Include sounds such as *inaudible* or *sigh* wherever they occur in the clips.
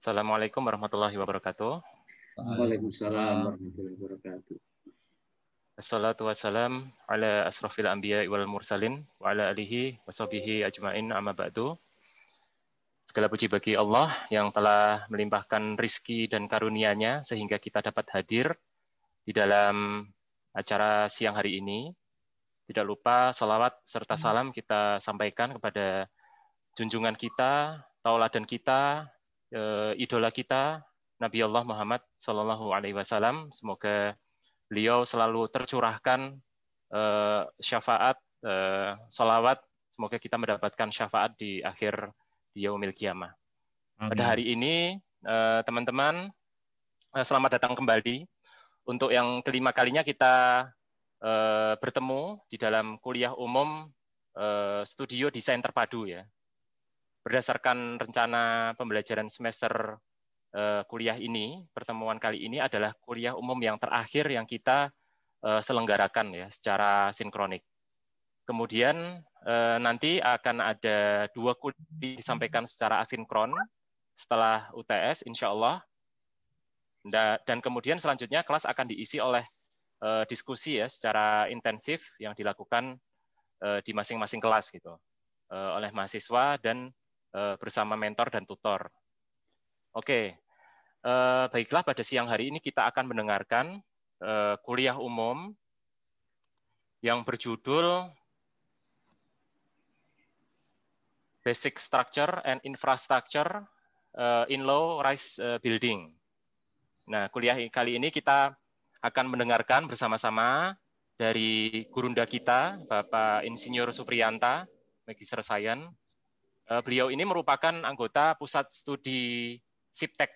Assalamualaikum warahmatullahi wabarakatuh. Waalaikumsalam warahmatullahi wabarakatuh. Assalatu wassalam ala asrafil anbiya wal mursalin wa ala alihi wa sahbihi ajmain amma ba'du. Segala puji bagi Allah yang telah melimpahkan rizki dan karunia-Nya sehingga kita dapat hadir di dalam acara siang hari ini. Tidak lupa salawat serta salam kita sampaikan kepada junjungan kita, tauladan kita, eh, idola kita, Nabi Allah Muhammad Sallallahu Alaihi Wasallam. Semoga beliau selalu tercurahkan eh, syafaat, eh, salawat. Semoga kita mendapatkan syafaat di akhir di yaumil kiamah. Pada hari ini, teman-teman, selamat datang kembali. Untuk yang kelima kalinya kita bertemu di dalam kuliah umum studio desain terpadu ya berdasarkan rencana pembelajaran semester uh, kuliah ini, pertemuan kali ini adalah kuliah umum yang terakhir yang kita uh, selenggarakan ya secara sinkronik. Kemudian uh, nanti akan ada dua kuliah disampaikan secara asinkron setelah UTS, insya Allah. Dan kemudian selanjutnya kelas akan diisi oleh uh, diskusi ya secara intensif yang dilakukan uh, di masing-masing kelas gitu uh, oleh mahasiswa dan Eh, bersama mentor dan tutor. Oke, eh, baiklah pada siang hari ini kita akan mendengarkan eh, kuliah umum yang berjudul Basic Structure and Infrastructure in Low Rise Building. Nah, kuliah kali ini kita akan mendengarkan bersama-sama dari gurunda kita, Bapak Insinyur Supriyanta, Magister Science, Eh, beliau ini merupakan anggota pusat studi SIPTEK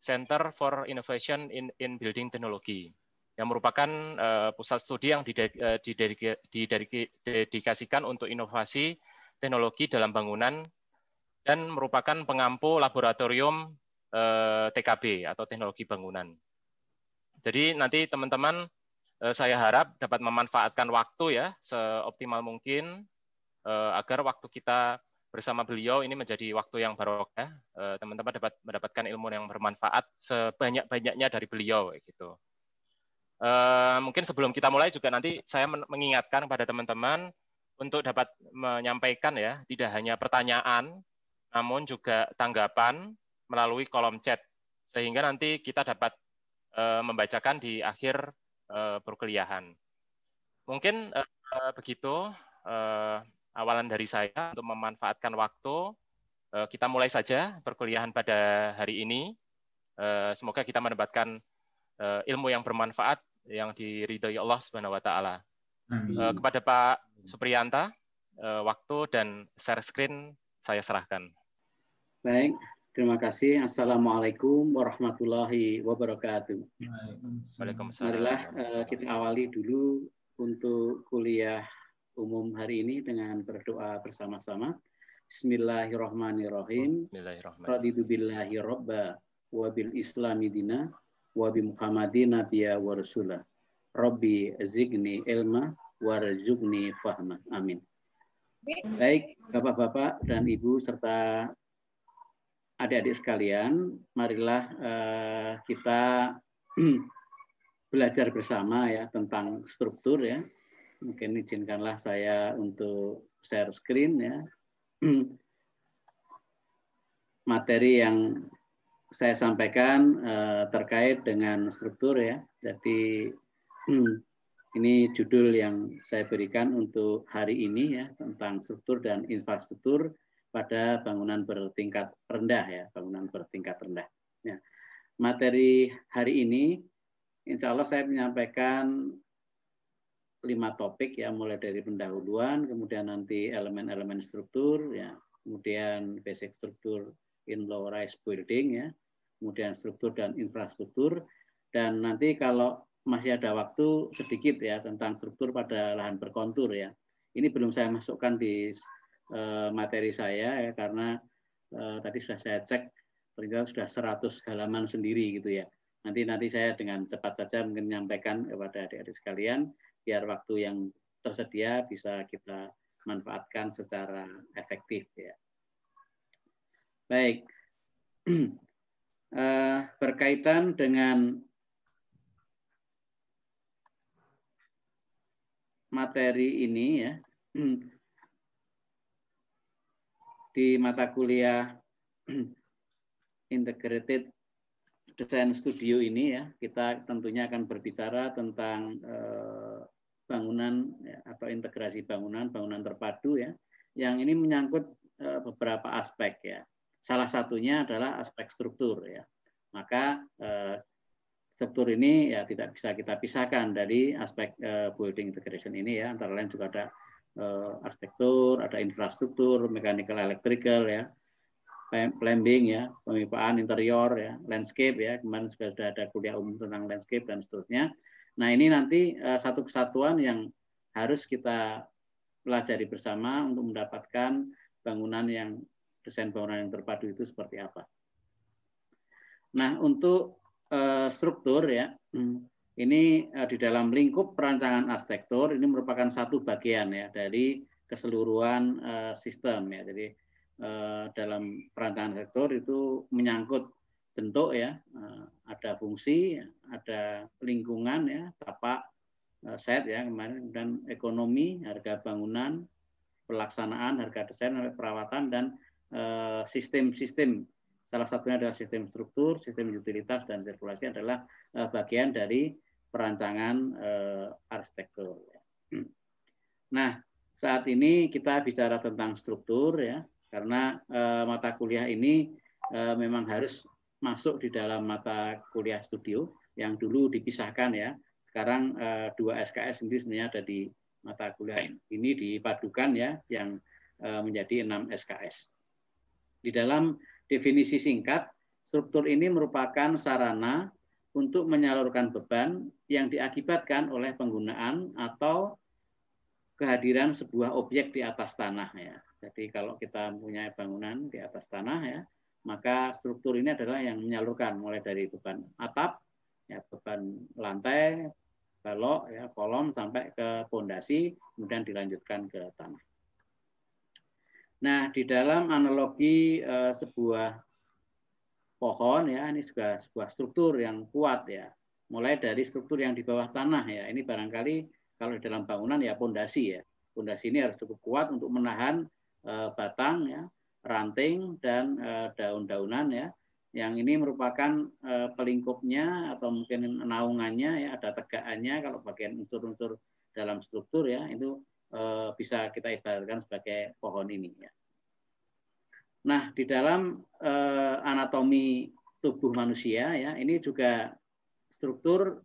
Center for Innovation in, in Building Technology yang merupakan uh, pusat studi yang eh, didedikasikan untuk inovasi teknologi dalam bangunan dan merupakan pengampu laboratorium uh, TKB atau teknologi bangunan. Jadi nanti teman-teman uh, saya harap dapat memanfaatkan waktu ya seoptimal mungkin uh, agar waktu kita bersama beliau ini menjadi waktu yang barokah. Eh, teman-teman dapat mendapatkan ilmu yang bermanfaat sebanyak-banyaknya dari beliau gitu. Eh, mungkin sebelum kita mulai juga nanti saya mengingatkan pada teman-teman untuk dapat menyampaikan ya tidak hanya pertanyaan namun juga tanggapan melalui kolom chat sehingga nanti kita dapat eh, membacakan di akhir perkuliahan. Mungkin begitu awalan dari saya untuk memanfaatkan waktu. Eh, kita mulai saja perkuliahan pada hari ini. Eh, semoga kita mendapatkan eh, ilmu yang bermanfaat yang diridhoi Allah Subhanahu wa taala. Kepada Pak Supriyanta, waktu dan share screen saya serahkan. Baik, terima kasih. Assalamualaikum warahmatullahi wabarakatuh. Waalaikumsalam. Marilah kita awali dulu untuk kuliah umum hari ini dengan berdoa bersama-sama. Bismillahirrahmanirrahim. Raditu billahi robba wa bil islami dina wa bi muhammadin nabiyya wa rasulah. Rabbi zigni ilma warzuqni fahma. Amin. Baik, Bapak-bapak dan Ibu serta adik-adik sekalian, marilah uh, kita *clears throat* belajar bersama ya tentang struktur ya Mungkin izinkanlah saya untuk share screen ya. *clears throat* Materi yang saya sampaikan uh, terkait dengan struktur ya. Jadi *clears throat* ini judul yang saya berikan untuk hari ini ya tentang struktur dan infrastruktur pada bangunan bertingkat rendah ya, bangunan bertingkat rendah. Ya. Materi hari ini insya Allah saya menyampaikan lima topik ya mulai dari pendahuluan kemudian nanti elemen-elemen struktur ya. Kemudian basic struktur in low rise building ya. Kemudian struktur dan infrastruktur. Dan nanti kalau masih ada waktu sedikit ya tentang struktur pada lahan berkontur ya. Ini belum saya masukkan di uh, materi saya ya karena uh, tadi sudah saya cek ternyata sudah 100 halaman sendiri gitu ya. Nanti nanti saya dengan cepat saja menyampaikan kepada adik-adik sekalian biar waktu yang tersedia bisa kita manfaatkan secara efektif ya. Baik. uh, *clears throat* berkaitan dengan materi ini ya *clears throat* di mata kuliah *clears throat* integrated design studio ini ya kita tentunya akan berbicara tentang eh, bangunan ya, atau integrasi bangunan bangunan terpadu ya yang ini menyangkut eh, beberapa aspek ya. Salah satunya adalah aspek struktur ya. Maka eh, struktur ini ya tidak bisa kita pisahkan dari aspek uh, building integration ini ya. Antara lain juga ada arsitektur, ada infrastruktur, mechanical electrical ya, plumbing ya, pemipaan interior ya, landscape ya, kemarin juga sudah ada kuliah umum tentang landscape dan seterusnya. Nah ini nanti uh, satu kesatuan yang harus kita pelajari bersama untuk mendapatkan bangunan yang desain bangunan yang terpadu itu seperti apa. Nah untuk uh, struktur ya. Hmm. Ini uh, di dalam lingkup perancangan arsitektur ini merupakan satu bagian ya dari keseluruhan uh, sistem ya. Jadi dalam perancangan arsitektur itu menyangkut bentuk ya, uh, ada fungsi, ada lingkungan ya, tapak uh, set ya kemarin dan ekonomi, harga bangunan, pelaksanaan, harga desain, perawatan dan sistem-sistem Salah satunya adalah sistem struktur, sistem utilitas, dan sirkulasi adalah bagian dari perancangan arsitektur. Hmm. Nah, saat ini kita bicara tentang struktur ya, karena mata kuliah ini memang harus masuk di dalam mata kuliah studio yang dulu dipisahkan ya. Sekarang uh, dua SKS ini sebenarnya ada di mata kuliah ini dipadukan ya, yang uh, menjadi enam SKS. Di dalam Definisi singkat, struktur ini merupakan sarana untuk menyalurkan beban yang diakibatkan oleh penggunaan atau kehadiran sebuah objek di atas tanah ya. Jadi kalau kita punya bangunan di atas tanah ya, maka struktur ini adalah yang menyalurkan mulai dari beban atap, ya beban lantai, balok, ya kolom sampai ke pondasi, kemudian dilanjutkan ke tanah. Nah, di dalam analogi uh, sebuah pohon ya, ini juga sebuah struktur yang kuat ya. Mulai dari struktur yang di bawah tanah ya. Ini barangkali kalau di dalam bangunan ya pondasi ya. Pondasi ini harus cukup kuat untuk menahan uh, batang ya, ranting dan uh, daun-daunan ya. Yang ini merupakan uh, pelingkupnya atau mungkin naungannya ya, ada tegakannya kalau bagian unsur-unsur dalam struktur ya, itu Eh, bisa kita ibaratkan sebagai pohon ini. Ya. Nah, di dalam eh, anatomi tubuh manusia ya, ini juga struktur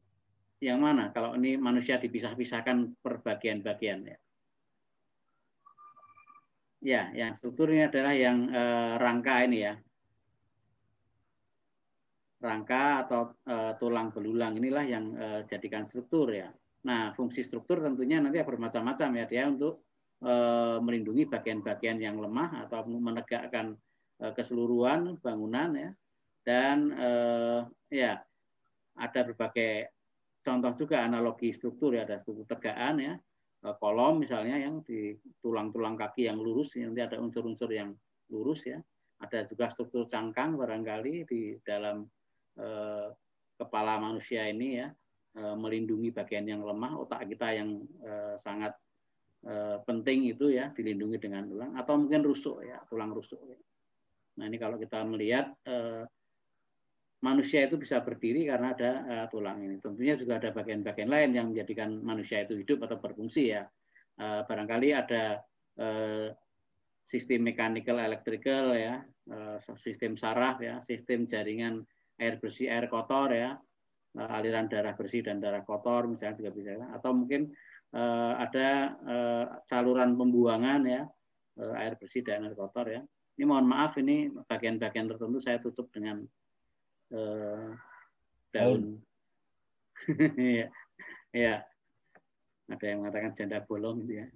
yang mana? Kalau ini manusia dipisah-pisahkan per bagian-bagian ya. Ya, yang struktur ini adalah yang eh, rangka ini ya. Rangka atau eh, tulang belulang inilah yang eh, jadikan struktur ya. Nah, fungsi struktur tentunya nanti bermacam-macam ya dia untuk e, melindungi bagian-bagian yang lemah atau menegakkan e, keseluruhan bangunan ya. Dan e, ya ada berbagai contoh juga analogi struktur ya ada struktur tegaan ya kolom misalnya yang di tulang-tulang kaki yang lurus nanti ada unsur-unsur yang lurus ya ada juga struktur cangkang barangkali di dalam eh, kepala manusia ini ya Eh, melindungi bagian yang lemah, otak kita yang eh, sangat eh, penting itu ya dilindungi dengan tulang atau mungkin rusuk ya, tulang rusuk. Ya. Nah ini kalau kita melihat manusia itu bisa berdiri karena ada tulang ini. Tentunya juga ada bagian-bagian lain yang menjadikan manusia itu hidup atau berfungsi ya. barangkali ada sistem mechanical electrical ya, sistem saraf ya, sistem jaringan air bersih air kotor ya, uh, aliran darah bersih dan darah kotor misalnya juga bisa atau mungkin uh, ada uh, saluran pembuangan ya uh, air bersih dan air kotor ya ini mohon maaf ini bagian-bagian tertentu saya tutup dengan uh, daun *laughs* ya ya ada yang mengatakan janda bolong gitu ya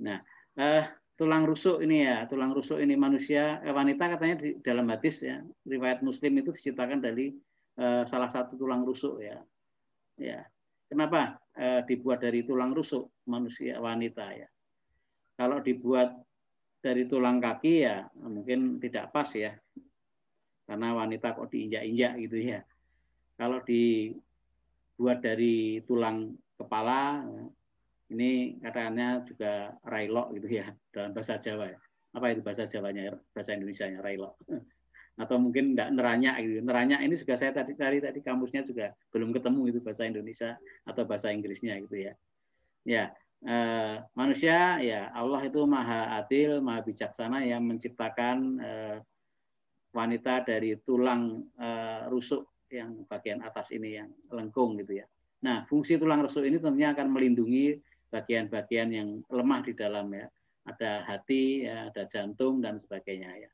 nah uh, tulang rusuk ini ya tulang rusuk ini manusia eh, wanita katanya di dalam hadis ya riwayat muslim itu diciptakan dari Eh, salah satu tulang rusuk ya. Ya. Kenapa eh, dibuat dari tulang rusuk manusia wanita ya? Kalau dibuat dari tulang kaki ya mungkin tidak pas ya. Karena wanita kok diinjak-injak gitu ya. Kalau dibuat dari tulang kepala, ini katanya juga railok gitu ya dalam bahasa Jawa ya. Apa itu bahasa Jawanya, bahasa Indonesia nya railok? Atau mungkin enggak neranyak gitu. Neranyak ini juga saya tadi cari tadi kamusnya juga belum ketemu itu bahasa Indonesia atau bahasa Inggrisnya gitu ya. Ya, eh, manusia ya Allah itu maha adil, maha bijaksana yang menciptakan eh, wanita dari tulang uh, rusuk yang bagian atas ini yang lengkung gitu ya. Nah, fungsi tulang rusuk ini tentunya akan melindungi bagian-bagian yang lemah di dalam ya. Ada hati, ya, ada jantung dan sebagainya ya.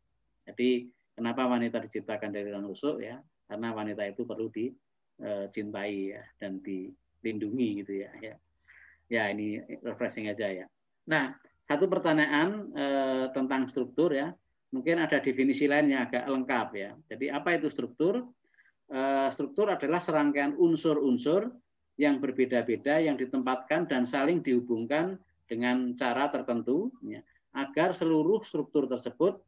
Jadi kenapa wanita diciptakan dari tulang rusuk ya? Karena wanita itu perlu dicintai ya dan dilindungi gitu ya. Ya, ya ini refreshing aja ya. Nah, satu pertanyaan eh, tentang struktur ya mungkin ada definisi lain yang agak lengkap ya. Jadi apa itu struktur? Eh, struktur adalah serangkaian unsur-unsur yang berbeda-beda yang ditempatkan dan saling dihubungkan dengan cara tertentu ya, agar seluruh struktur tersebut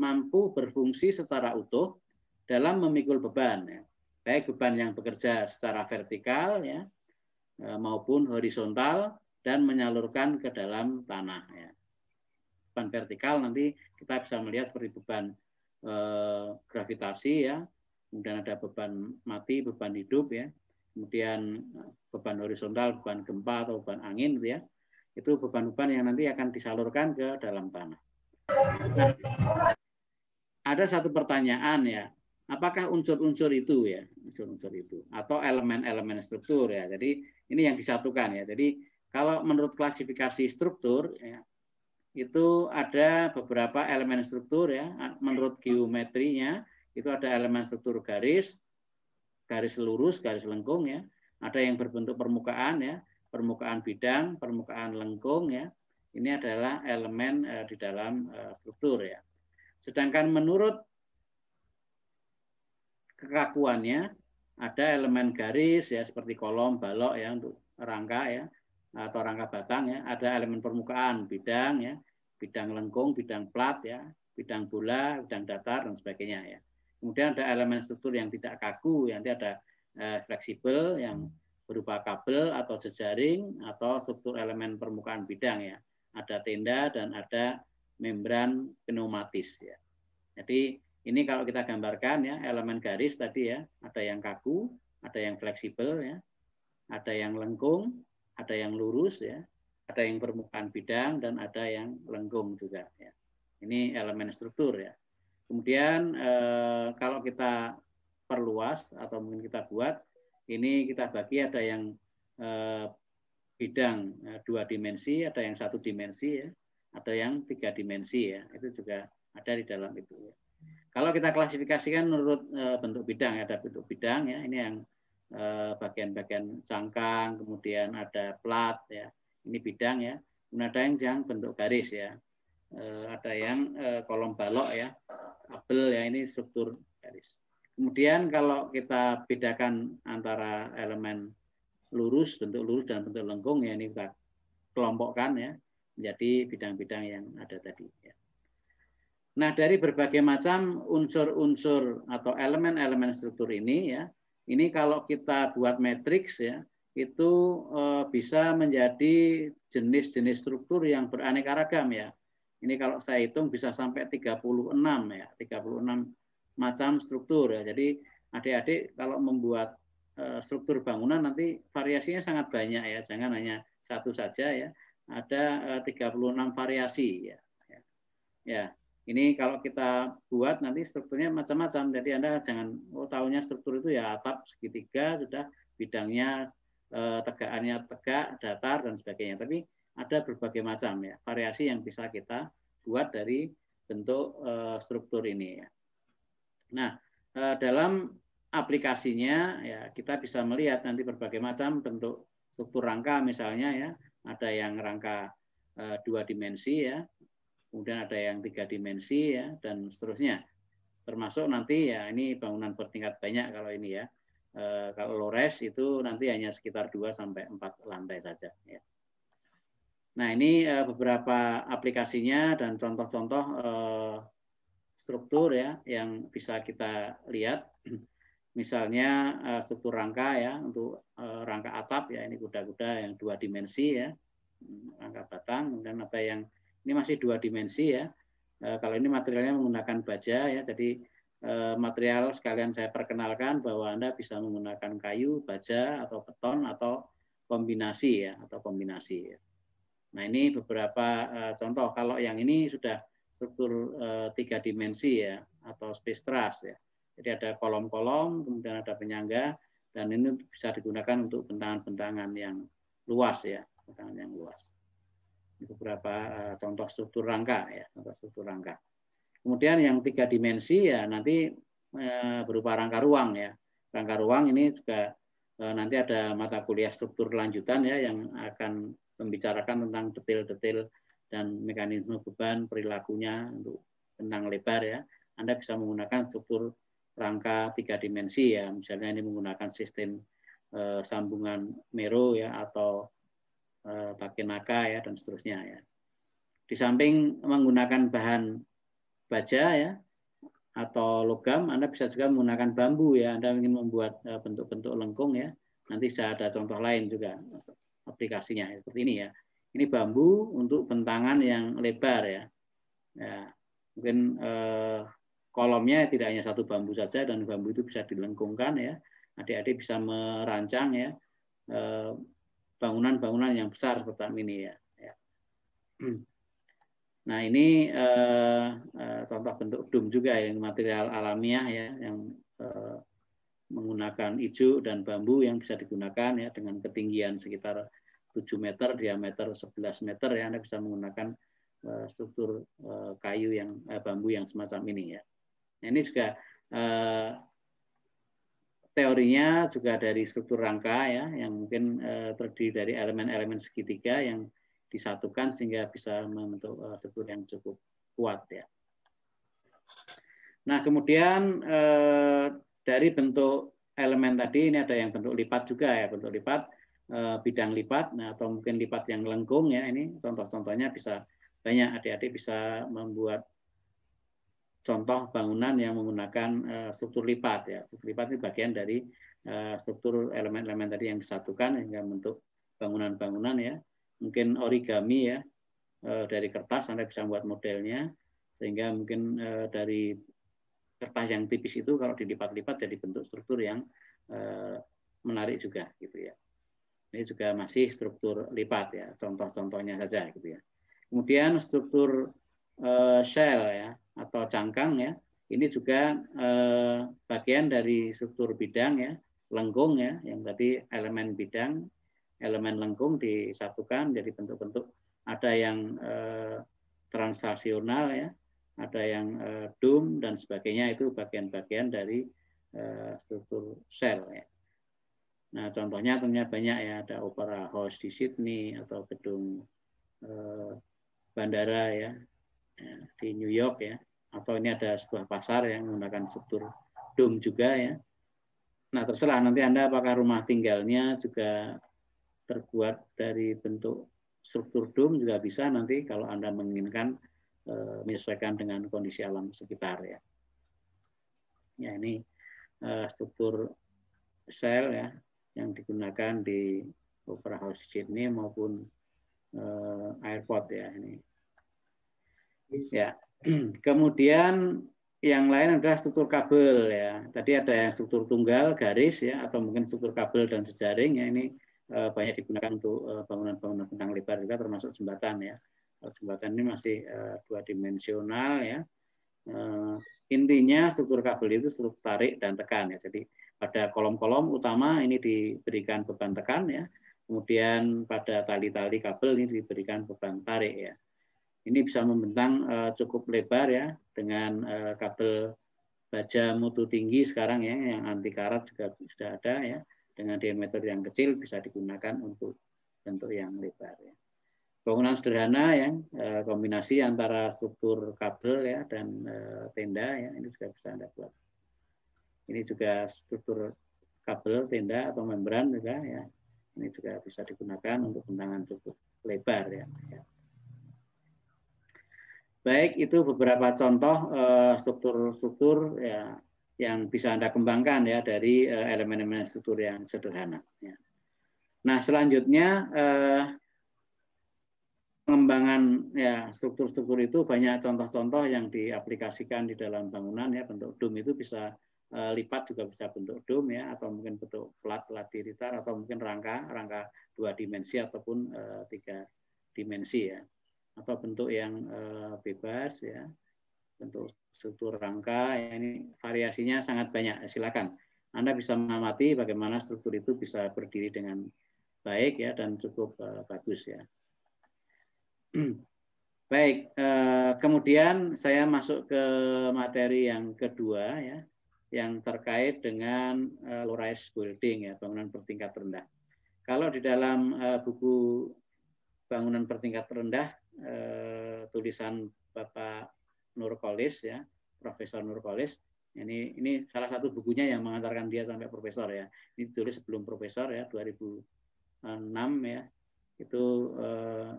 mampu berfungsi secara utuh dalam memikul beban ya. baik beban yang bekerja secara vertikal ya eh, maupun horizontal dan menyalurkan ke dalam tanah ya beban vertikal nanti kita bisa melihat seperti beban eh, gravitasi ya, kemudian ada beban mati, beban hidup ya, kemudian eh, beban horizontal, beban gempa atau beban angin gitu ya. Itu beban-beban yang nanti akan disalurkan ke dalam tanah. Nah, ada satu pertanyaan ya, apakah unsur-unsur itu ya, unsur-unsur itu atau elemen-elemen struktur ya. Jadi ini yang disatukan ya. Jadi kalau menurut klasifikasi struktur ya, itu ada beberapa elemen struktur ya. Menurut geometrinya itu ada elemen struktur garis, garis lurus, garis lengkung ya. Ada yang berbentuk permukaan ya, permukaan bidang, permukaan lengkung ya. Ini adalah elemen uh, di dalam uh, struktur ya. Sedangkan menurut kekakuannya ada elemen garis ya seperti kolom, balok ya untuk rangka ya atau rangka batang ya, ada elemen permukaan bidang ya, bidang lengkung, bidang plat ya, bidang bola, bidang datar dan sebagainya ya. Kemudian ada elemen struktur yang tidak kaku, yang ada eh, fleksibel yang berupa kabel atau jejaring atau struktur elemen permukaan bidang ya. Ada tenda dan ada membran pneumatis ya. Jadi ini kalau kita gambarkan ya elemen garis tadi ya, ada yang kaku, ada yang fleksibel ya, ada yang lengkung, ada yang lurus ya, ada yang permukaan bidang dan ada yang lengkung juga ya. Ini elemen struktur ya. Kemudian eh, kalau kita perluas atau mungkin kita buat ini kita bagi ada yang eh, bidang eh, dua dimensi, ada yang satu dimensi ya, ada yang tiga dimensi ya. Itu juga ada di dalam itu ya. Kalau kita klasifikasikan menurut eh, bentuk bidang ada bentuk bidang ya. Ini yang bagian-bagian cangkang, kemudian ada plat ya ini bidang ya. Kemudian ada yang, yang bentuk garis ya. E, ada yang e, kolom balok ya, kabel ya ini struktur garis. Kemudian kalau kita bedakan antara elemen lurus, bentuk lurus dan bentuk lengkung ya ini kita kelompokkan ya menjadi bidang-bidang yang ada tadi. Ya. Nah dari berbagai macam unsur-unsur atau elemen-elemen struktur ini ya, ini kalau kita buat matriks ya, itu eh, bisa menjadi jenis-jenis struktur yang beraneka ragam ya. Ini kalau saya hitung bisa sampai 36 ya, 36 macam struktur ya. Jadi adik-adik kalau membuat eh, struktur bangunan nanti variasinya sangat banyak ya, jangan hanya satu saja ya. Ada 36 eh, variasi ya. Ya, ini kalau kita buat nanti strukturnya macam-macam. Jadi Anda jangan oh tahunya struktur itu ya atap segitiga sudah bidangnya Eh, tegakannya tegak, datar dan sebagainya. Tapi ada berbagai macam ya variasi yang bisa kita buat dari bentuk uh, struktur ini ya. Nah, uh, dalam aplikasinya ya kita bisa melihat nanti berbagai macam bentuk struktur rangka misalnya ya. Ada yang rangka dua dimensi ya. Kemudian ada yang tiga dimensi ya dan seterusnya. Termasuk nanti ya ini bangunan bertingkat banyak kalau ini ya Eh, kalau lores itu nanti hanya sekitar 2 sampai 4 lantai saja ya. Nah, ini eh, beberapa aplikasinya dan contoh-contoh eh, struktur ya yang bisa kita lihat. *clears throat* Misalnya struktur rangka ya untuk rangka atap ya ini kuda-kuda yang dua dimensi ya rangka batang kemudian ada yang ini masih dua dimensi ya. Kalau ini materialnya menggunakan baja ya jadi material sekalian saya perkenalkan bahwa Anda bisa menggunakan kayu, baja atau beton atau kombinasi ya atau kombinasi ya. Nah ini beberapa uh, contoh. Kalau yang ini sudah struktur uh, tiga dimensi ya atau space truss ya. Jadi ada kolom-kolom, kemudian ada penyangga, dan ini bisa digunakan untuk bentangan-bentangan yang luas ya, bentangan yang luas. Beberapa uh, contoh struktur rangka ya, contoh struktur rangka. Kemudian yang tiga dimensi ya nanti uh, berupa rangka ruang ya. Rangka ruang ini juga uh, nanti ada mata kuliah struktur lanjutan ya yang akan membicarakan tentang detail-detail dan mekanisme beban perilakunya untuk tentang lebar ya. Anda bisa menggunakan struktur rangka tiga dimensi ya, misalnya ini menggunakan sistem eh, sambungan Mero ya atau eh, Takenaka ya dan seterusnya ya. Di samping menggunakan bahan baja ya atau logam, Anda bisa juga menggunakan bambu ya. Anda ingin membuat eh, bentuk-bentuk lengkung ya. Nanti saya ada contoh lain juga aplikasinya seperti ini ya. Ini bambu untuk bentangan yang lebar ya. ya mungkin eh, kolomnya tidak hanya satu bambu saja dan bambu itu bisa dilengkungkan ya. Adik-adik bisa merancang ya eh, bangunan-bangunan yang besar seperti ini ya. ya. *clears throat* Nah ini eh, eh, contoh bentuk dum juga yang material alamiah ya yang eh, menggunakan hijau dan bambu yang bisa digunakan ya dengan ketinggian sekitar 7 meter, diameter 11 meter ya Anda bisa menggunakan struktur kayu yang bambu yang semacam ini ya. Nah, ini juga teorinya juga dari struktur rangka ya yang mungkin uh, terdiri dari elemen-elemen segitiga yang disatukan sehingga bisa membentuk uh, struktur yang cukup kuat ya. Nah, kemudian uh, dari bentuk elemen tadi ini ada yang bentuk lipat juga ya, bentuk lipat eh, bidang lipat nah, atau mungkin lipat yang lengkung ya ini contoh-contohnya bisa banyak adik-adik bisa membuat contoh bangunan yang menggunakan eh, struktur lipat ya struktur lipat ini bagian dari eh, struktur elemen-elemen tadi yang disatukan hingga bentuk bangunan-bangunan ya mungkin origami ya dari kertas Anda bisa membuat modelnya sehingga mungkin dari kertas yang tipis itu kalau dilipat-lipat jadi bentuk struktur yang eh, menarik juga gitu ya. Ini juga masih struktur lipat ya, contoh-contohnya saja gitu ya. Kemudian struktur eh, shell ya atau cangkang ya, ini juga eh, bagian dari struktur bidang ya, lengkung ya, yang tadi elemen bidang, elemen lengkung disatukan jadi bentuk-bentuk ada yang transaksional ya, ada yang dome dan sebagainya itu bagian-bagian dari struktur sel ya. Nah, contohnya tentunya banyak ya, ada Opera House di Sydney atau gedung uh, bandara ya, ya di New York ya, atau ini ada sebuah pasar yang menggunakan struktur dome juga ya. Nah, terserah nanti Anda apakah rumah tinggalnya juga terbuat dari bentuk struktur dome juga bisa nanti kalau Anda menginginkan Eh, menyesuaikan dengan kondisi alam sekitar ya. Ya ini uh, struktur sel ya yang digunakan di Opera House Sydney maupun uh, airport ya ini. Ya. *clears throat* Kemudian yang lain adalah struktur kabel ya. Tadi ada yang struktur tunggal garis ya atau mungkin struktur kabel dan sejaring ya ini banyak digunakan untuk bangunan-bangunan bentang lebar juga termasuk jembatan ya jembatan ini masih uh, dua dimensional ya. Uh, intinya struktur kabel itu struktur tarik dan tekan ya. Jadi pada kolom-kolom utama ini diberikan beban tekan ya. Kemudian pada tali-tali kabel ini diberikan beban tarik ya. Ini bisa membentang uh, cukup lebar ya dengan uh, kabel baja mutu tinggi sekarang ya yang anti karat juga sudah ada ya dengan diameter yang kecil bisa digunakan untuk bentuk yang lebar ya bangunan sederhana yang eh, kombinasi antara struktur kabel ya dan eh, tenda ya ini juga bisa anda buat. Ini juga struktur kabel tenda atau membran juga ya ini juga bisa digunakan untuk bentangan cukup lebar ya. Baik, itu beberapa contoh eh, struktur-struktur ya yang bisa Anda kembangkan ya dari eh, elemen-elemen struktur yang sederhana. Ya. Nah, selanjutnya eh, pengembangan ya struktur-struktur itu banyak contoh-contoh yang diaplikasikan di dalam bangunan ya bentuk dom itu bisa lipat juga bisa bentuk dom ya atau mungkin bentuk plat plat tiritar atau mungkin rangka rangka dua dimensi ataupun tiga dimensi ya atau bentuk yang uh, bebas ya. Bentuk struktur rangka ya, ini variasinya sangat banyak. Silakan anda bisa mengamati bagaimana struktur itu bisa berdiri dengan baik ya dan cukup uh, bagus ya. *clears throat* Baik uh, kemudian saya masuk ke materi yang kedua ya yang terkait dengan uh, low rise building ya bangunan bertingkat rendah. Kalau di dalam uh, buku bangunan bertingkat rendah eh, tulisan Bapak Nurkolis ya, Profesor Nurkolis. Ini ini salah satu bukunya yang mengantarkan dia sampai profesor ya. Ini ditulis sebelum profesor ya 2006 ya. Itu eh,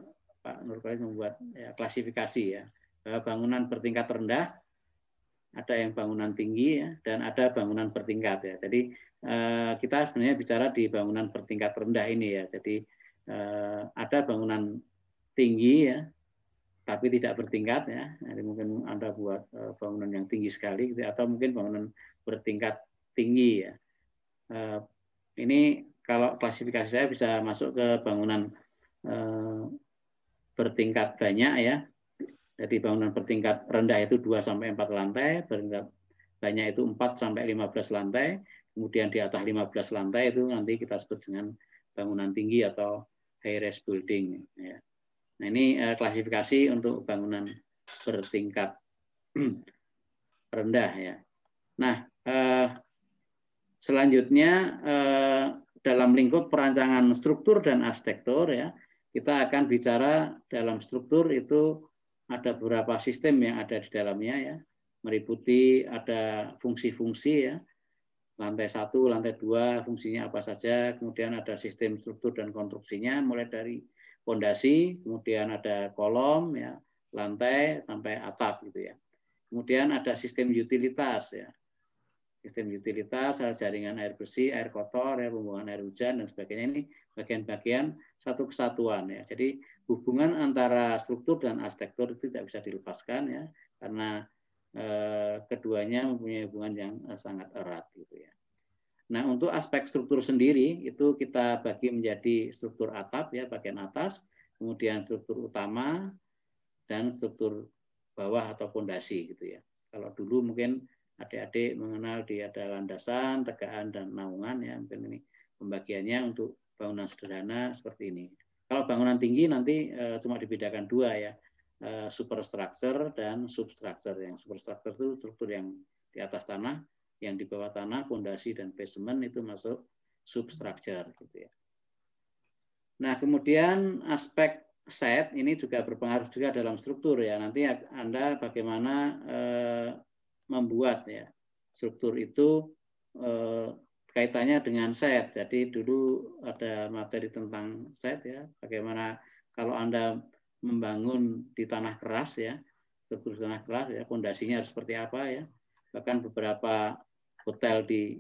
Pak Nurkolis membuat ya, klasifikasi ya. Bangunan bertingkat rendah ada yang bangunan tinggi ya, dan ada bangunan bertingkat ya. Jadi eh, kita sebenarnya bicara di bangunan bertingkat rendah ini ya. Jadi eh, ada bangunan tinggi ya, tapi tidak bertingkat ya. Jadi mungkin Anda buat eh, bangunan yang tinggi sekali gitu, atau mungkin bangunan bertingkat tinggi ya. Eh, ini kalau klasifikasi saya bisa masuk ke bangunan eh, bertingkat banyak ya. Jadi bangunan bertingkat rendah itu 2 sampai 4 lantai, bertingkat banyak itu 4 sampai 15 lantai, kemudian di atas 15 lantai itu nanti kita sebut dengan bangunan tinggi atau high rise building ya. Nah ini uh, klasifikasi untuk bangunan bertingkat *clears throat* rendah ya. Nah uh, selanjutnya uh, dalam lingkup perancangan struktur dan arsitektur ya kita akan bicara dalam struktur itu ada beberapa sistem yang ada di dalamnya ya meliputi ada fungsi-fungsi ya lantai satu, lantai dua fungsinya apa saja, kemudian ada sistem struktur dan konstruksinya mulai dari fondasi, kemudian ada kolom, ya, lantai sampai atap gitu ya. Kemudian ada sistem utilitas ya. Sistem utilitas, jaringan air bersih, air kotor, ya, pembuangan air hujan dan sebagainya ini bagian-bagian satu kesatuan ya. Jadi hubungan antara struktur dan arsitektur itu tidak bisa dilepaskan ya karena eh, keduanya mempunyai hubungan yang eh, sangat erat gitu ya. Nah, untuk aspek struktur sendiri itu kita bagi menjadi struktur atap ya bagian atas, kemudian struktur utama dan struktur bawah atau pondasi gitu ya. Kalau dulu mungkin adik-adik mengenal di ada landasan, tegaan dan naungan ya, mungkin ini pembagiannya untuk bangunan sederhana seperti ini. Kalau bangunan tinggi nanti e, cuma dibedakan dua ya, e, superstructure dan substructure. Yang superstructure itu struktur yang di atas tanah, yang di bawah tanah, fondasi dan basement itu masuk substructure gitu ya. Nah, kemudian aspek set ini juga berpengaruh juga dalam struktur ya. Nanti Anda bagaimana eh, membuat ya struktur itu eh, kaitannya dengan set. Jadi dulu ada materi tentang set ya, bagaimana kalau Anda membangun di tanah keras ya, struktur tanah keras ya, fondasinya harus seperti apa ya. Bahkan beberapa hotel di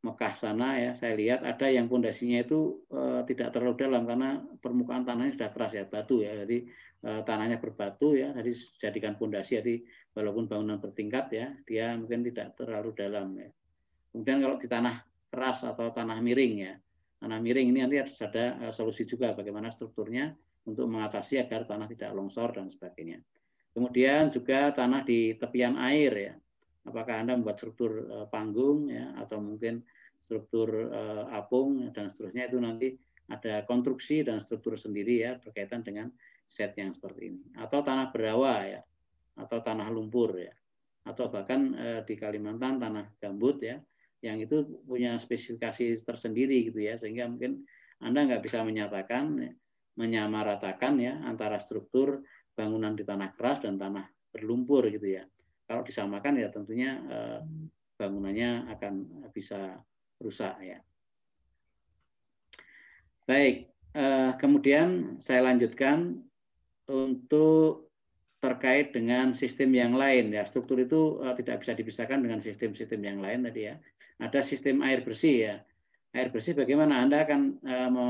Mekah sana ya saya lihat ada yang pondasinya itu e, tidak terlalu dalam karena permukaan tanahnya sudah keras ya batu ya. Jadi e, tanahnya berbatu ya jadi jadikan pondasi. Jadi walaupun bangunan bertingkat ya dia mungkin tidak terlalu dalam ya. Kemudian kalau di tanah keras atau tanah miring ya tanah miring ini nanti harus ada e, solusi juga bagaimana strukturnya untuk mengatasi agar tanah tidak longsor dan sebagainya. Kemudian juga tanah di tepian air ya apakah Anda membuat struktur uh, panggung ya atau mungkin struktur uh, apung dan seterusnya itu nanti ada konstruksi dan struktur sendiri ya berkaitan dengan set yang seperti ini. Atau tanah berawa ya atau tanah lumpur ya atau bahkan uh, di Kalimantan tanah gambut ya yang itu punya spesifikasi tersendiri gitu ya sehingga mungkin Anda nggak bisa menyatakan menyamaratakan ya antara struktur bangunan di tanah keras dan tanah berlumpur gitu ya kalau disamakan ya tentunya eh, bangunannya akan bisa rusak ya. Baik, eh, kemudian saya lanjutkan untuk terkait dengan sistem yang lain. Ya struktur itu uh, tidak bisa dipisahkan dengan sistem-sistem yang lain tadi ya. Ada sistem air bersih ya. Air bersih bagaimana? Anda akan uh, me,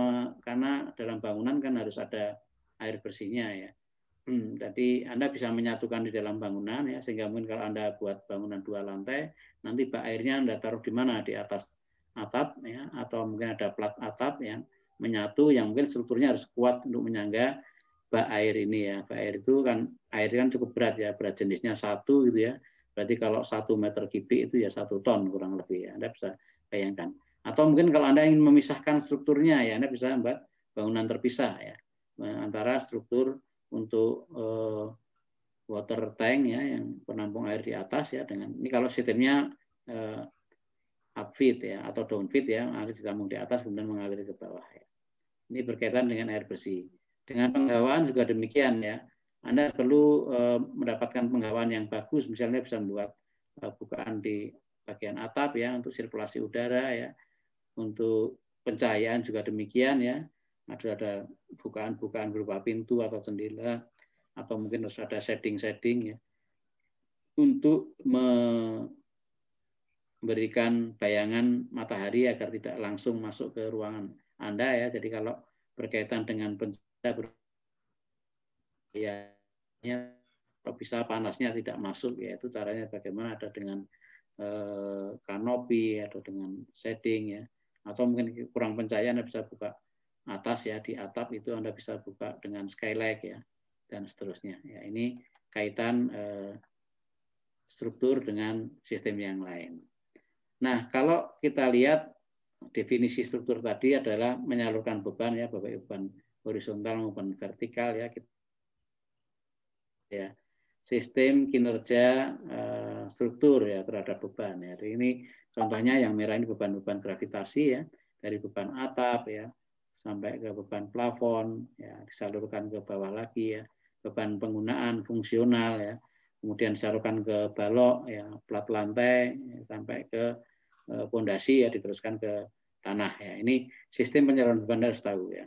karena dalam bangunan kan harus ada air bersihnya ya hmm, jadi anda bisa menyatukan di dalam bangunan ya sehingga mungkin kalau anda buat bangunan dua lantai nanti bak airnya anda taruh di mana di atas atap ya atau mungkin ada plat atap yang menyatu yang mungkin strukturnya harus kuat untuk menyangga bak air ini ya. Bak air itu kan air kan cukup berat ya, berat jenisnya satu gitu ya. Berarti kalau satu meter kubik itu ya satu ton kurang lebih ya. Anda bisa bayangkan. Atau mungkin kalau Anda ingin memisahkan strukturnya ya, Anda bisa membuat bangunan terpisah ya antara struktur untuk uh, water tank ya yang penampung air di atas ya dengan ini kalau sistemnya uh, upfit ya atau downfit ya air ditampung di atas kemudian mengalir ke bawah ya. Ini berkaitan dengan air bersih. Dengan penggawaan juga demikian ya. Anda perlu uh, mendapatkan penggawaan yang bagus, misalnya bisa membuat uh, bukaan di bagian atap ya untuk sirkulasi udara ya, untuk pencahayaan juga demikian ya. Ada ada bukaan-bukaan berupa pintu atau jendela atau mungkin harus ada shading-shading ya. Untuk memberikan bayangan matahari agar tidak langsung masuk ke ruangan Anda ya. Jadi kalau berkaitan dengan pencahayaan ya kalau bisa panasnya tidak masuk ya. Itu caranya bagaimana? Ada dengan eh, kanopi atau dengan shading ya. Atau mungkin kurang pencahayaan bisa buka atas ya di atap itu Anda bisa buka dengan skylight ya dan seterusnya ya ini kaitan eh, struktur dengan sistem yang lain. Nah kalau kita lihat definisi struktur tadi adalah menyalurkan beban ya bapak beban horizontal maupun vertikal ya kita ya sistem kinerja uh, struktur ya terhadap beban ya. Ini contohnya yang merah ini beban-beban gravitasi ya dari beban atap ya sampai ke beban plafon ya disalurkan ke bawah lagi ya beban penggunaan fungsional ya kemudian disalurkan ke balok ya plat lantai ya, sampai ke pondasi ya diteruskan ke tanah ya ini sistem penyaluran beban harus tahu ya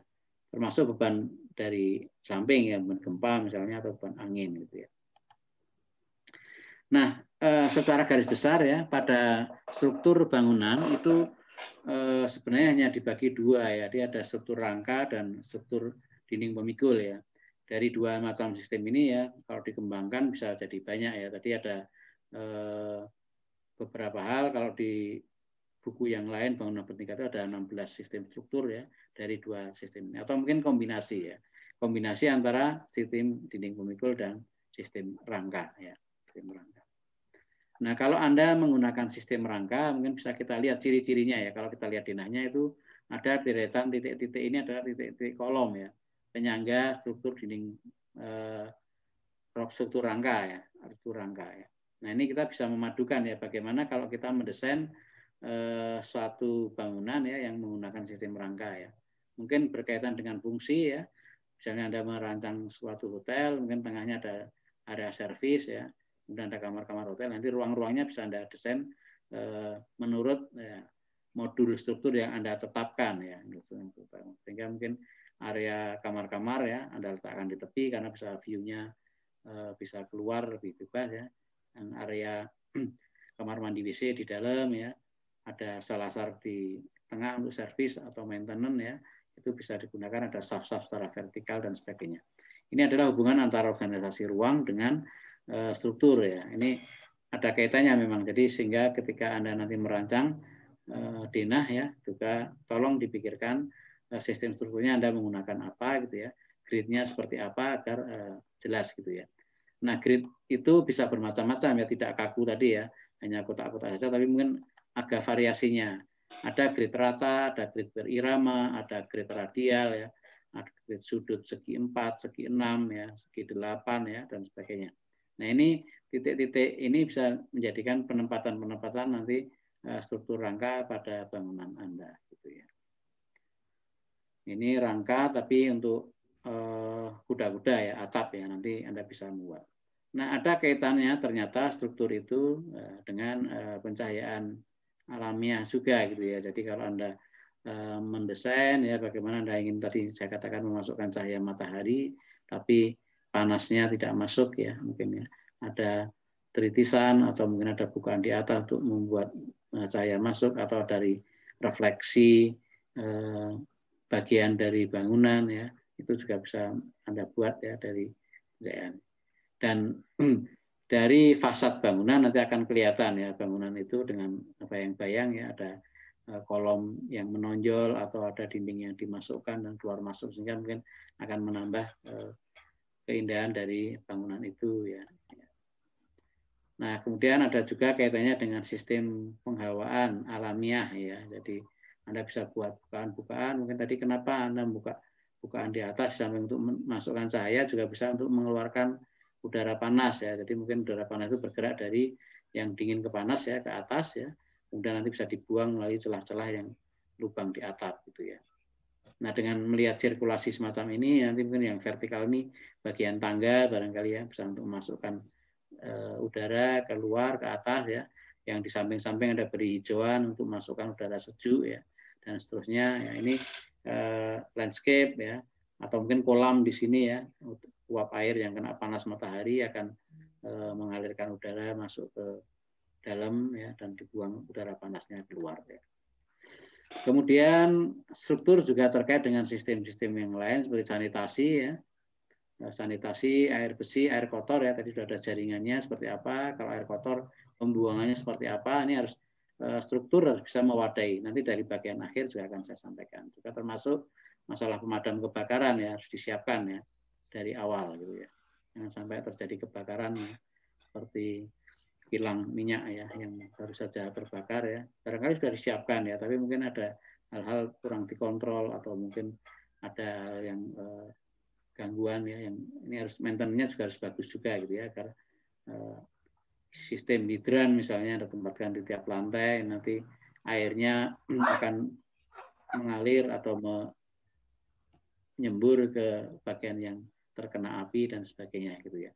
termasuk beban dari samping ya beban gempa misalnya atau beban angin gitu ya. Nah, eh, secara garis besar ya pada struktur bangunan itu eh, sebenarnya hanya dibagi dua ya. Dia ada struktur rangka dan struktur dinding pemikul ya. Dari dua macam sistem ini ya, kalau dikembangkan bisa jadi banyak ya. Tadi ada eh, beberapa hal kalau di buku yang lain bangunan bertingkat itu ada 16 sistem struktur ya dari dua sistem ini atau mungkin kombinasi ya kombinasi antara sistem dinding pemikul dan sistem rangka ya sistem rangka. Nah kalau anda menggunakan sistem rangka mungkin bisa kita lihat ciri-cirinya ya kalau kita lihat dinahnya itu ada deretan titik-titik ini adalah titik-titik kolom ya penyangga struktur dinding eh, struktur rangka ya struktur rangka ya. Nah ini kita bisa memadukan ya bagaimana kalau kita mendesain eh, suatu bangunan ya yang menggunakan sistem rangka ya. Mungkin berkaitan dengan fungsi ya. Misalnya Anda merancang suatu hotel, mungkin tengahnya ada area servis ya, kemudian ada kamar-kamar hotel. Nanti ruang-ruangnya bisa Anda desain eh, menurut ya, modul struktur yang Anda tetapkan ya. Sehingga mungkin area kamar-kamar ya Anda letakkan di tepi karena bisa view-nya eh, bisa keluar lebih bebas ya. Yang area *clears throat* kamar mandi WC di dalam ya ada salasar di tengah untuk servis atau maintenance ya itu bisa digunakan ada saf-saf secara vertikal dan sebagainya. Ini adalah hubungan antara organisasi ruang dengan struktur ya. Ini ada kaitannya memang. Jadi sehingga ketika Anda nanti merancang uh, denah ya, juga tolong dipikirkan uh, sistem strukturnya Anda menggunakan apa gitu ya. Gridnya seperti apa agar jelas gitu ya. Nah, grid itu bisa bermacam-macam ya, tidak kaku tadi ya, hanya kotak-kotak saja, tapi mungkin agak variasinya. Ada grid rata, ada grid berirama, ada grid radial ya, ada grid sudut segi 4, segi 6 ya, segi 8 ya dan sebagainya. Nah, ini titik-titik ini bisa menjadikan penempatan-penempatan nanti eh, struktur rangka pada bangunan Anda gitu ya. Ini rangka tapi untuk eh, kuda-kuda ya, atap ya, nanti Anda bisa membuat. Nah, ada kaitannya ternyata struktur itu eh, dengan pencahayaan alamiah juga gitu ya. Jadi kalau Anda mendesain ya bagaimana Anda ingin tadi saya katakan memasukkan cahaya matahari tapi panasnya tidak masuk ya mungkin ya. Ada tritisan atau mungkin ada bukaan di atas untuk membuat cahaya masuk atau dari refleksi bagian dari bangunan ya itu juga bisa anda buat ya dari dan *clears throat* dari fasad bangunan nanti akan kelihatan ya bangunan itu dengan apa yang bayang ya ada eh, kolom yang menonjol atau ada dinding yang dimasukkan dan keluar masuk sehingga mungkin akan menambah eh, keindahan dari bangunan itu ya. Nah, kemudian ada juga kaitannya dengan sistem penghawaan alamiah ya. Jadi Anda bisa buat bukaan-bukaan. Mungkin tadi kenapa Anda buka bukaan di atas sampai untuk memasukkan cahaya juga bisa untuk mengeluarkan udara panas ya. Jadi mungkin udara panas itu bergerak dari yang dingin ke panas ya ke atas ya. Kemudian nanti bisa dibuang melalui celah-celah yang lubang di atap gitu ya. Nah dengan melihat sirkulasi semacam ini nanti mungkin yang vertikal ini bagian tangga barangkali ya bisa untuk memasukkan uh, udara keluar ke atas ya. Yang di samping-samping ada beri hijauan untuk masukkan udara sejuk ya dan seterusnya. Ya ini uh, landscape ya atau mungkin kolam di sini ya uap air yang kena panas matahari akan eh, mengalirkan udara masuk ke dalam ya dan dibuang udara panasnya keluar ya. Kemudian struktur juga terkait dengan sistem-sistem yang lain seperti sanitasi ya. Eh, sanitasi air besi, air kotor ya tadi sudah ada jaringannya seperti apa. Kalau air kotor pembuangannya seperti apa. Ini harus eh, struktur harus bisa mewadai. Nanti dari bagian akhir juga akan saya sampaikan. Juga termasuk masalah pemadam kebakaran ya harus disiapkan ya dari awal gitu ya. Jangan sampai terjadi kebakaran ya, seperti kilang minyak ya yang baru saja terbakar ya. Barangkali sudah disiapkan ya, tapi mungkin ada hal-hal kurang dikontrol atau mungkin ada hal yang eh, gangguan ya yang ini harus maintenance juga harus bagus juga gitu ya agar eh, sistem hidran misalnya ada tempatkan di tiap lantai nanti airnya *clears throat* akan mengalir atau menyembur ke bagian yang terkena api dan sebagainya gitu ya.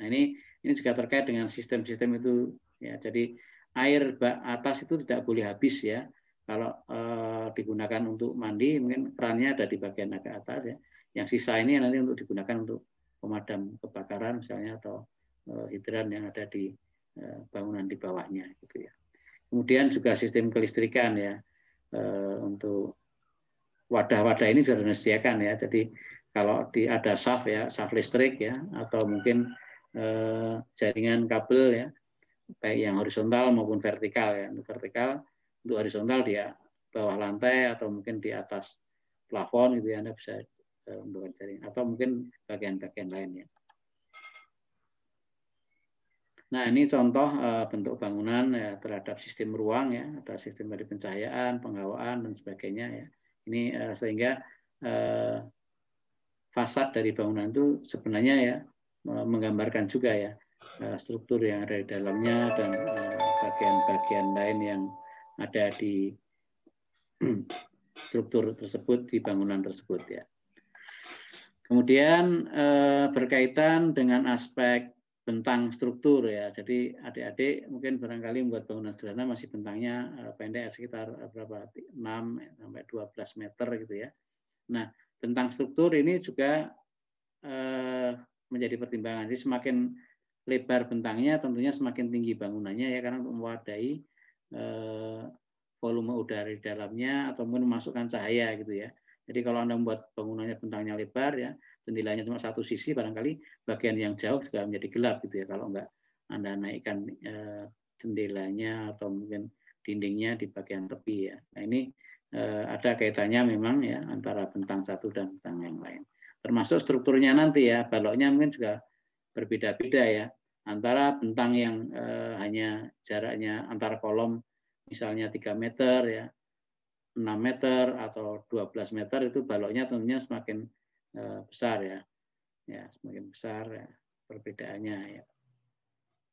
Nah ini ini juga terkait dengan sistem-sistem itu ya. Jadi air atas itu tidak boleh habis ya. Kalau eh, digunakan untuk mandi mungkin kerannya ada di bagian agak atas ya. Yang sisa ini nanti untuk digunakan untuk pemadam kebakaran misalnya atau eh, hidran yang ada di eh, bangunan di bawahnya gitu ya. Kemudian juga sistem kelistrikan ya eh, untuk wadah-wadah ini sudah disediakan ya. Jadi kalau di ada saf ya, saf listrik ya, atau mungkin jaringan kabel ya, baik yang horizontal maupun vertikal ya. Untuk vertikal, untuk horizontal dia bawah lantai atau mungkin di atas plafon gitu ya, Anda bisa eh, untuk jaringan atau mungkin bagian-bagian lain ya. Nah, ini contoh eh, bentuk bangunan ya, terhadap sistem ruang ya, ada sistem dari pencahayaan, penghawaan dan sebagainya ya. Ini eh, sehingga eh, fasad dari bangunan itu sebenarnya ya menggambarkan juga ya eh, struktur yang ada di dalamnya dan eh, bagian-bagian lain yang ada di *clears throat* struktur tersebut di bangunan tersebut ya. Kemudian eh, berkaitan dengan aspek bentang struktur ya. Jadi adik-adik mungkin barangkali membuat bangunan sederhana masih bentangnya pendek sekitar berapa 6 sampai 12 meter gitu ya. Nah, tentang struktur ini juga eh, menjadi pertimbangan. Jadi semakin lebar bentangnya tentunya semakin tinggi bangunannya ya karena untuk mewadai eh, volume udara di dalamnya atau memasukkan cahaya gitu ya. Jadi kalau Anda membuat bangunannya bentangnya lebar ya, jendelanya cuma satu sisi barangkali bagian yang jauh juga menjadi gelap gitu ya kalau enggak Anda naikkan eh, jendelanya atau mungkin dindingnya di bagian tepi ya. Nah ini Eh, ada kaitannya memang ya antara bentang satu dan bentang yang lain. Termasuk strukturnya nanti ya, baloknya mungkin juga berbeda-beda ya. Antara bentang yang eh, hanya jaraknya antara kolom misalnya 3 meter ya, 6 meter atau 12 meter itu baloknya tentunya semakin eh, besar ya. Ya, semakin besar ya perbedaannya ya.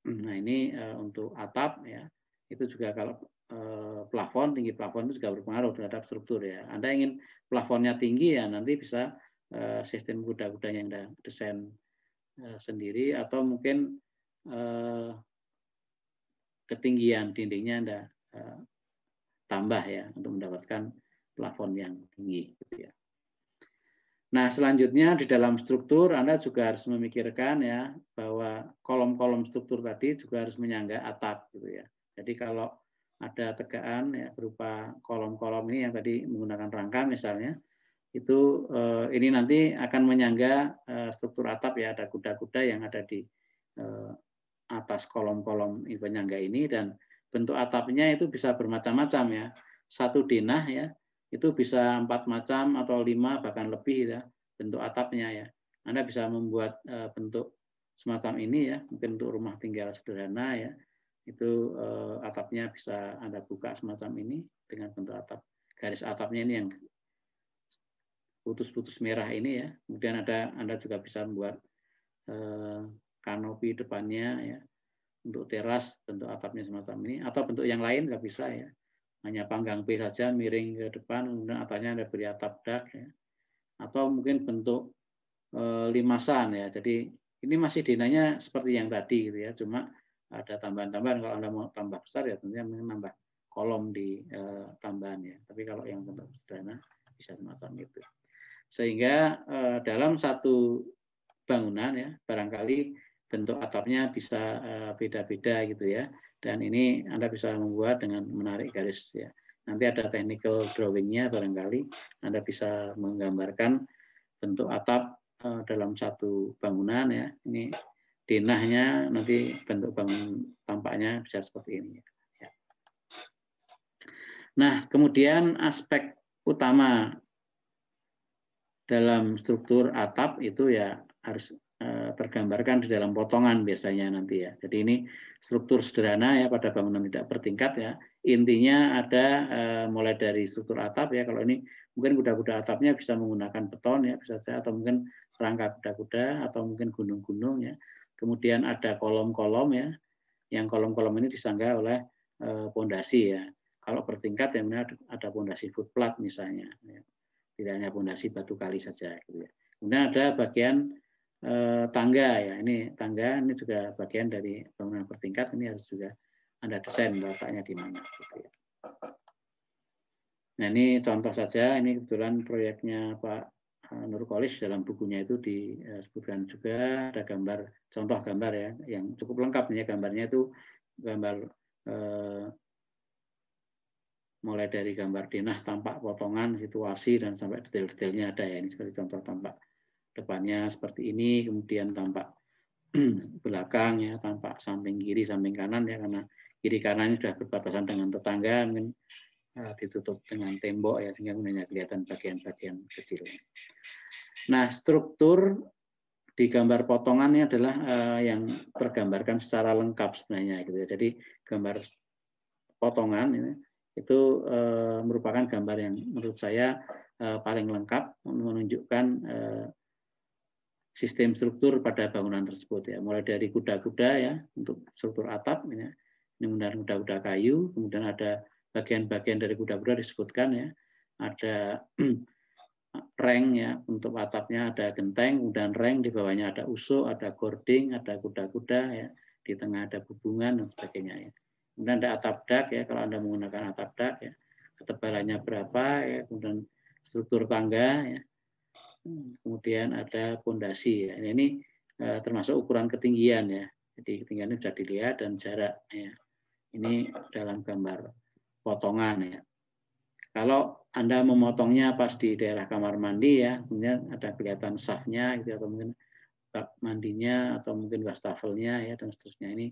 Nah, ini eh, untuk atap ya. Itu juga kalau Eh, plafon, tinggi plafon itu juga berpengaruh terhadap struktur ya. Anda ingin plafonnya tinggi ya nanti bisa eh, sistem kuda-kudanya yang Anda desain eh, sendiri atau mungkin ketinggian dindingnya Anda tambah ya untuk mendapatkan plafon yang tinggi gitu ya. Nah, selanjutnya di dalam struktur Anda juga harus memikirkan ya bahwa kolom-kolom struktur tadi juga harus menyangga atap gitu ya. Jadi kalau ada tegaan ya berupa kolom-kolom ini yang tadi menggunakan rangka misalnya, itu eh, ini nanti akan menyangga eh, struktur atap ya ada kuda-kuda yang ada di eh, atas kolom-kolom penyangga ini dan bentuk atapnya itu bisa bermacam-macam ya. Satu dinah ya itu bisa empat macam atau lima bahkan lebih ya bentuk atapnya ya. Anda bisa membuat uh, bentuk semacam ini ya, mungkin untuk rumah tinggal sederhana ya. Itu uh, atapnya bisa Anda buka semacam ini dengan bentuk atap. Garis atapnya ini yang putus-putus merah ini ya. Kemudian ada Anda juga bisa membuat uh, kanopi depannya ya untuk teras bentuk atapnya semacam ini atau bentuk yang lain nggak bisa ya. Hanya panggang P saja miring ke depan kemudian atasnya ada beri atap dak ya. atau mungkin bentuk e, limasan ya. Jadi ini masih dinanya seperti yang tadi gitu ya. Cuma ada tambahan-tambahan. Kalau anda mau tambah besar ya tentunya menambah kolom di e, tambahan ya. Tapi kalau yang bentuk sederhana bisa semacam itu sehingga e, dalam satu bangunan ya barangkali bentuk atapnya bisa beda-beda gitu ya dan ini Anda bisa membuat dengan menarik garis ya. Nanti ada technical drawingnya barangkali Anda bisa menggambarkan bentuk atap eh, dalam satu bangunan ya. Ini denahnya nanti bentuk bangun tampaknya bisa seperti ini. Ya. Nah, kemudian aspek utama dalam struktur atap itu ya harus Eh, tergambarkan di dalam potongan biasanya nanti ya. Jadi ini struktur sederhana ya pada bangunan tidak bertingkat ya. Intinya ada eh, mulai dari struktur atap ya. Kalau ini mungkin kuda-kuda atapnya bisa menggunakan beton ya bisa saja atau mungkin rangka kuda-kuda atau mungkin gunung-gunung ya. Kemudian ada kolom-kolom ya. Yang kolom-kolom ini disangga oleh eh, pondasi ya. Kalau bertingkat ya ada pondasi footplat misalnya. Ya. Tidak hanya pondasi batu kali saja gitu ya. Kemudian ada bagian Eh, tangga ya ini tangga ini juga bagian dari bangunan bertingkat ini harus juga anda desain letaknya di mana gitu ya. Nah ini contoh saja ini kebetulan proyeknya Pak eh, Nur Kolis dalam bukunya itu disebutkan juga ada gambar contoh gambar ya yang cukup lengkap nih ya gambarnya itu gambar eh, mulai dari gambar dinah tampak potongan situasi dan sampai detail-detailnya ada ya ini seperti contoh tampak depannya seperti ini, kemudian tampak *clears throat* belakang ya, tampak samping kiri, samping kanan ya karena kiri kanannya sudah berbatasan dengan tetangga, mungkin uh, ditutup dengan tembok ya sehingga kemudian kelihatan bagian-bagian kecil. Nah, struktur di gambar potongannya adalah uh, yang tergambarkan secara lengkap sebenarnya gitu ya. Jadi gambar potongan ini itu uh, merupakan gambar yang menurut saya uh, paling lengkap menunjukkan uh, sistem struktur pada bangunan tersebut ya. Mulai dari kuda-kuda ya untuk struktur atap ya. ini menggunakan kuda-kuda kayu kemudian ada bagian-bagian dari kuda-kuda disebutkan ya. Ada *clears throat* reng ya untuk atapnya ada genteng kemudian reng di bawahnya ada usuk ada gording ada kuda-kuda ya. Di tengah ada hubungan dan sebagainya ya kemudian ada atap dak ya kalau anda menggunakan atap dak ya ketebalannya berapa ya kemudian struktur tangga ya kemudian ada pondasi ya. Ini eh, termasuk ukuran ketinggian ya. Jadi ketinggiannya sudah dilihat dan jarak ya. Ini dalam gambar potongan ya. Kalau Anda memotongnya pas di daerah kamar mandi ya, kemudian ada kelihatan safnya gitu atau mungkin mandinya atau mungkin wastafelnya ya dan seterusnya. Ini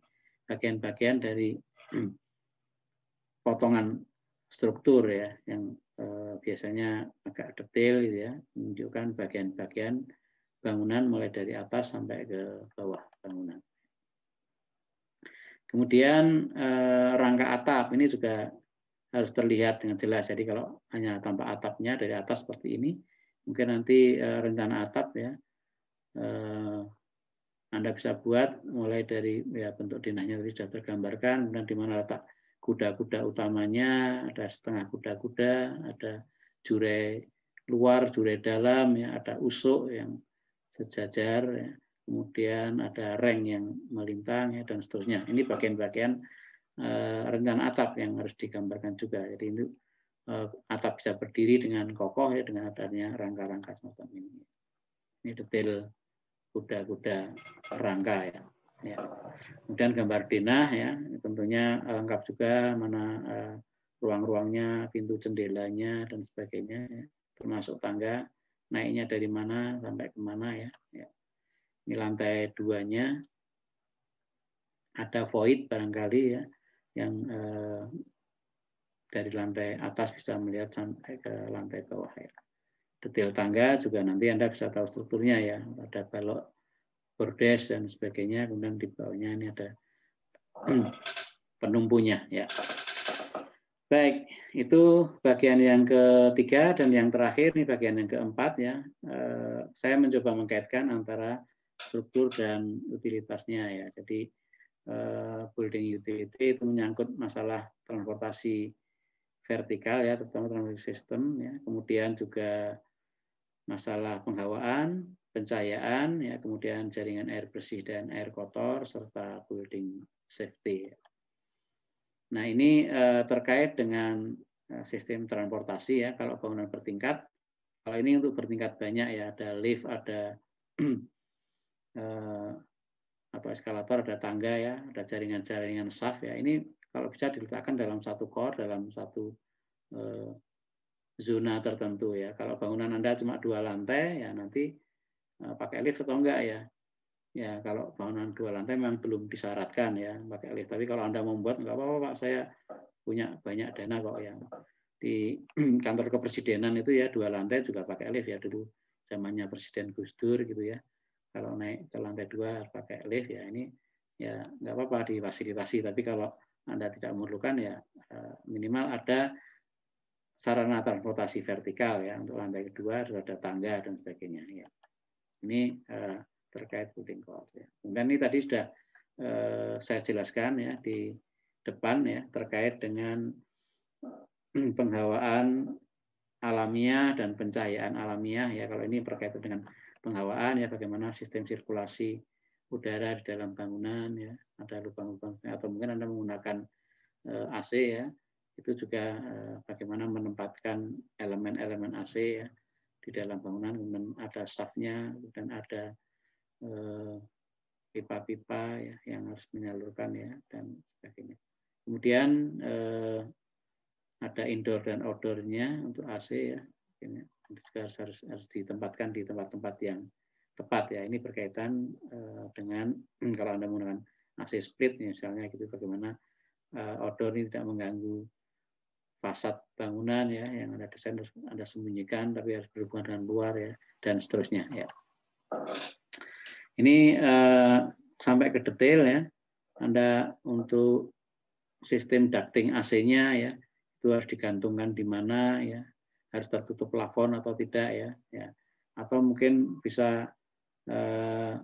bagian-bagian dari potongan struktur ya yang Eh, biasanya agak detail gitu ya, menunjukkan bagian-bagian bangunan mulai dari atas sampai ke bawah bangunan. Kemudian eh, rangka atap ini juga harus terlihat dengan jelas. Jadi kalau hanya tanpa atapnya dari atas seperti ini, mungkin nanti eh, rencana atap ya Anda bisa buat mulai dari ya bentuk dinahnya tadi sudah tergambarkan, kemudian di mana letak kuda-kuda utamanya, ada setengah kuda-kuda, ada jure luar, jure dalam, ya, ada usuk yang sejajar, ya. kemudian ada reng yang melintang, ya, dan seterusnya. Ini bagian-bagian uh, atap yang harus digambarkan juga. Jadi itu uh, atap bisa berdiri dengan kokoh ya dengan adanya rangka-rangka semacam ini. Ini detail kuda-kuda rangka ya. ya. Kemudian gambar denah ya, tentunya lengkap juga mana uh, ruang-ruangnya, pintu jendelanya dan sebagainya, ya. termasuk tangga naiknya dari mana sampai ke mana ya. ya. Ini lantai duanya ada void barangkali ya yang eh, dari lantai atas bisa melihat sampai ke lantai bawah ya. Detail tangga juga nanti Anda bisa tahu strukturnya ya. Ada balok bordes dan sebagainya. Kemudian di bawahnya ini ada penumpunya ya. Baik, itu bagian yang ketiga dan yang terakhir ini bagian yang keempat ya. Eh, saya mencoba mengkaitkan antara struktur dan utilitasnya ya. Jadi Eh, building utility itu menyangkut masalah transportasi vertikal ya terutama transportasi system ya kemudian juga masalah penghawaan pencahayaan ya kemudian jaringan air bersih dan air kotor serta building safety nah ini eh, terkait dengan eh, sistem transportasi ya kalau bangunan bertingkat kalau ini untuk bertingkat banyak ya ada lift ada *clears throat* atau eskalator ada tangga ya, ada jaringan-jaringan shaft ya. Ini kalau bisa diletakkan dalam satu core, dalam satu eh, zona tertentu ya. Kalau bangunan Anda cuma dua lantai ya nanti eh, pakai lift atau enggak ya. Ya kalau bangunan dua lantai memang belum disyaratkan ya pakai lift. Tapi kalau Anda membuat enggak apa-apa Pak, saya punya banyak dana kok yang di *clears throat* kantor kepresidenan itu ya dua lantai juga pakai lift ya dulu zamannya Presiden Gus Dur gitu ya kalau naik ke lantai dua pakai lift ya ini ya nggak apa-apa difasilitasi tapi kalau anda tidak memerlukan ya eh, minimal ada sarana transportasi vertikal ya untuk lantai kedua harus ada tangga dan sebagainya ya. Ini uh, terkait building cost ya. Kemudian ini tadi sudah uh, saya jelaskan ya di depan ya terkait dengan *clears throat* penghawaan alamiah dan pencahayaan alamiah ya. Kalau ini berkaitan dengan penghawaan ya bagaimana sistem sirkulasi udara di dalam bangunan ya. Ada lubang-lubang atau mungkin anda menggunakan eh, AC ya itu juga eh, bagaimana menempatkan elemen-elemen AC ya di dalam bangunan kemudian ada shaftnya dan ada eh, pipa-pipa ya yang harus menyalurkan ya dan sebagainya kemudian ada indoor dan outdoornya untuk AC ya itu juga harus, harus ditempatkan di tempat-tempat yang tepat ya. Ini berkaitan uh, dengan kalau Anda menggunakan AC split misalnya gitu bagaimana uh, outdoor ini tidak mengganggu fasad bangunan ya yang ada desain Anda sembunyikan tapi harus berhubungan dengan luar ya dan seterusnya ya. Ini uh, sampai ke detail ya. Anda untuk sistem ducting AC-nya ya itu harus digantungkan di mana ya harus tertutup plafon atau tidak ya, ya. atau mungkin bisa eh,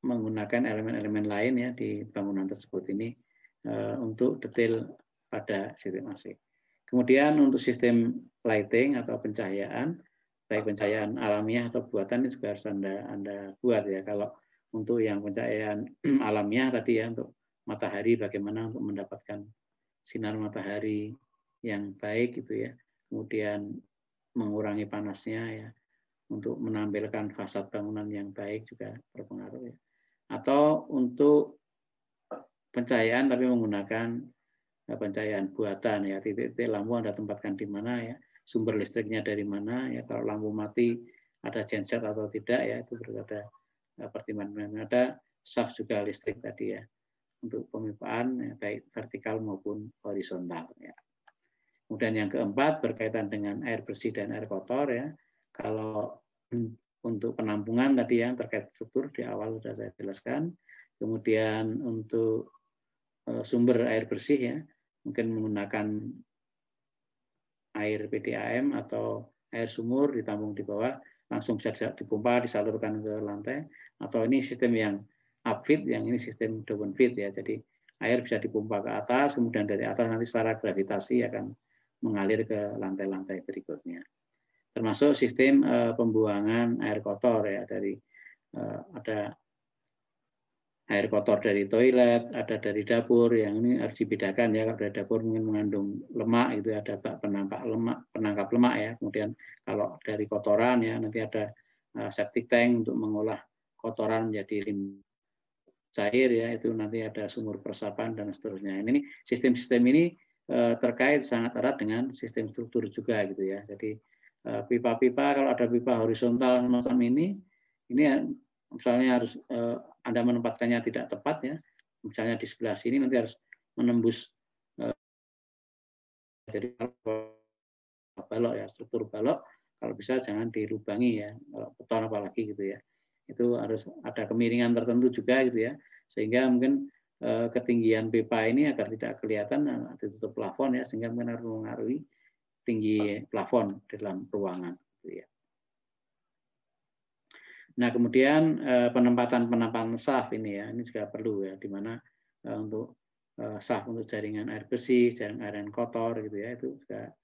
menggunakan elemen-elemen lain ya di bangunan tersebut ini eh, untuk detail pada sistem AC. Kemudian untuk sistem lighting atau pencahayaan, baik pencahayaan alamiah atau buatan ini juga harus anda anda buat ya. Kalau untuk yang pencahayaan *clears throat* alamiah tadi ya untuk matahari bagaimana untuk mendapatkan sinar matahari yang baik gitu ya kemudian mengurangi panasnya ya untuk menampilkan fasad bangunan yang baik juga berpengaruh ya. Atau untuk pencahayaan tapi menggunakan pencahayaan buatan ya titik-titik lampu Anda tempatkan di mana ya sumber listriknya dari mana ya kalau lampu mati ada genset atau tidak ya itu berbeda eh, pertimbangan ada shaft juga listrik tadi ya untuk pemipaan ya, baik vertikal maupun horizontal ya. Kemudian yang keempat berkaitan dengan air bersih dan air kotor ya. Kalau untuk penampungan tadi yang terkait struktur di awal sudah saya jelaskan. Kemudian untuk eh, sumber air bersih ya, mungkin menggunakan air PDAM atau air sumur ditampung di bawah, langsung bisa dipompa, disalurkan ke lantai. Atau ini sistem yang upfit, yang ini sistem downfit ya. Jadi air bisa dipompa ke atas, kemudian dari atas nanti secara gravitasi akan mengalir ke lantai-lantai berikutnya. Termasuk sistem uh, pembuangan air kotor ya dari uh, ada air kotor dari toilet, ada dari dapur, yang ini harus dibedakan ya. Kalau dari dapur mungkin mengandung lemak, itu ada penampak lemak, penangkap lemak ya. Kemudian kalau dari kotoran ya, nanti ada uh, septic tank untuk mengolah kotoran menjadi lim cair ya, itu nanti ada sumur peresapan dan seterusnya. Ini sistem-sistem ini uh, terkait sangat erat dengan sistem struktur juga gitu ya. Jadi uh, pipa-pipa kalau ada pipa horizontal semacam ini, ini misalnya harus anda menempatkannya tidak tepat ya, misalnya di sebelah sini nanti harus menembus eh, jadi balok ya struktur balok kalau bisa jangan dilubangi ya kalau beton apalagi gitu ya itu harus ada kemiringan tertentu juga gitu ya sehingga mungkin eh, ketinggian pipa ini agar tidak kelihatan eh, ditutup plafon ya sehingga mungkin harus mengaruhi tinggi plafon dalam ruangan gitu ya. Nah, kemudian penempatan-penempatan eh, saf ini ya, ini juga perlu ya, di mana eh, untuk eh, saf untuk jaringan air bersih, jaringan air yang kotor gitu ya, itu juga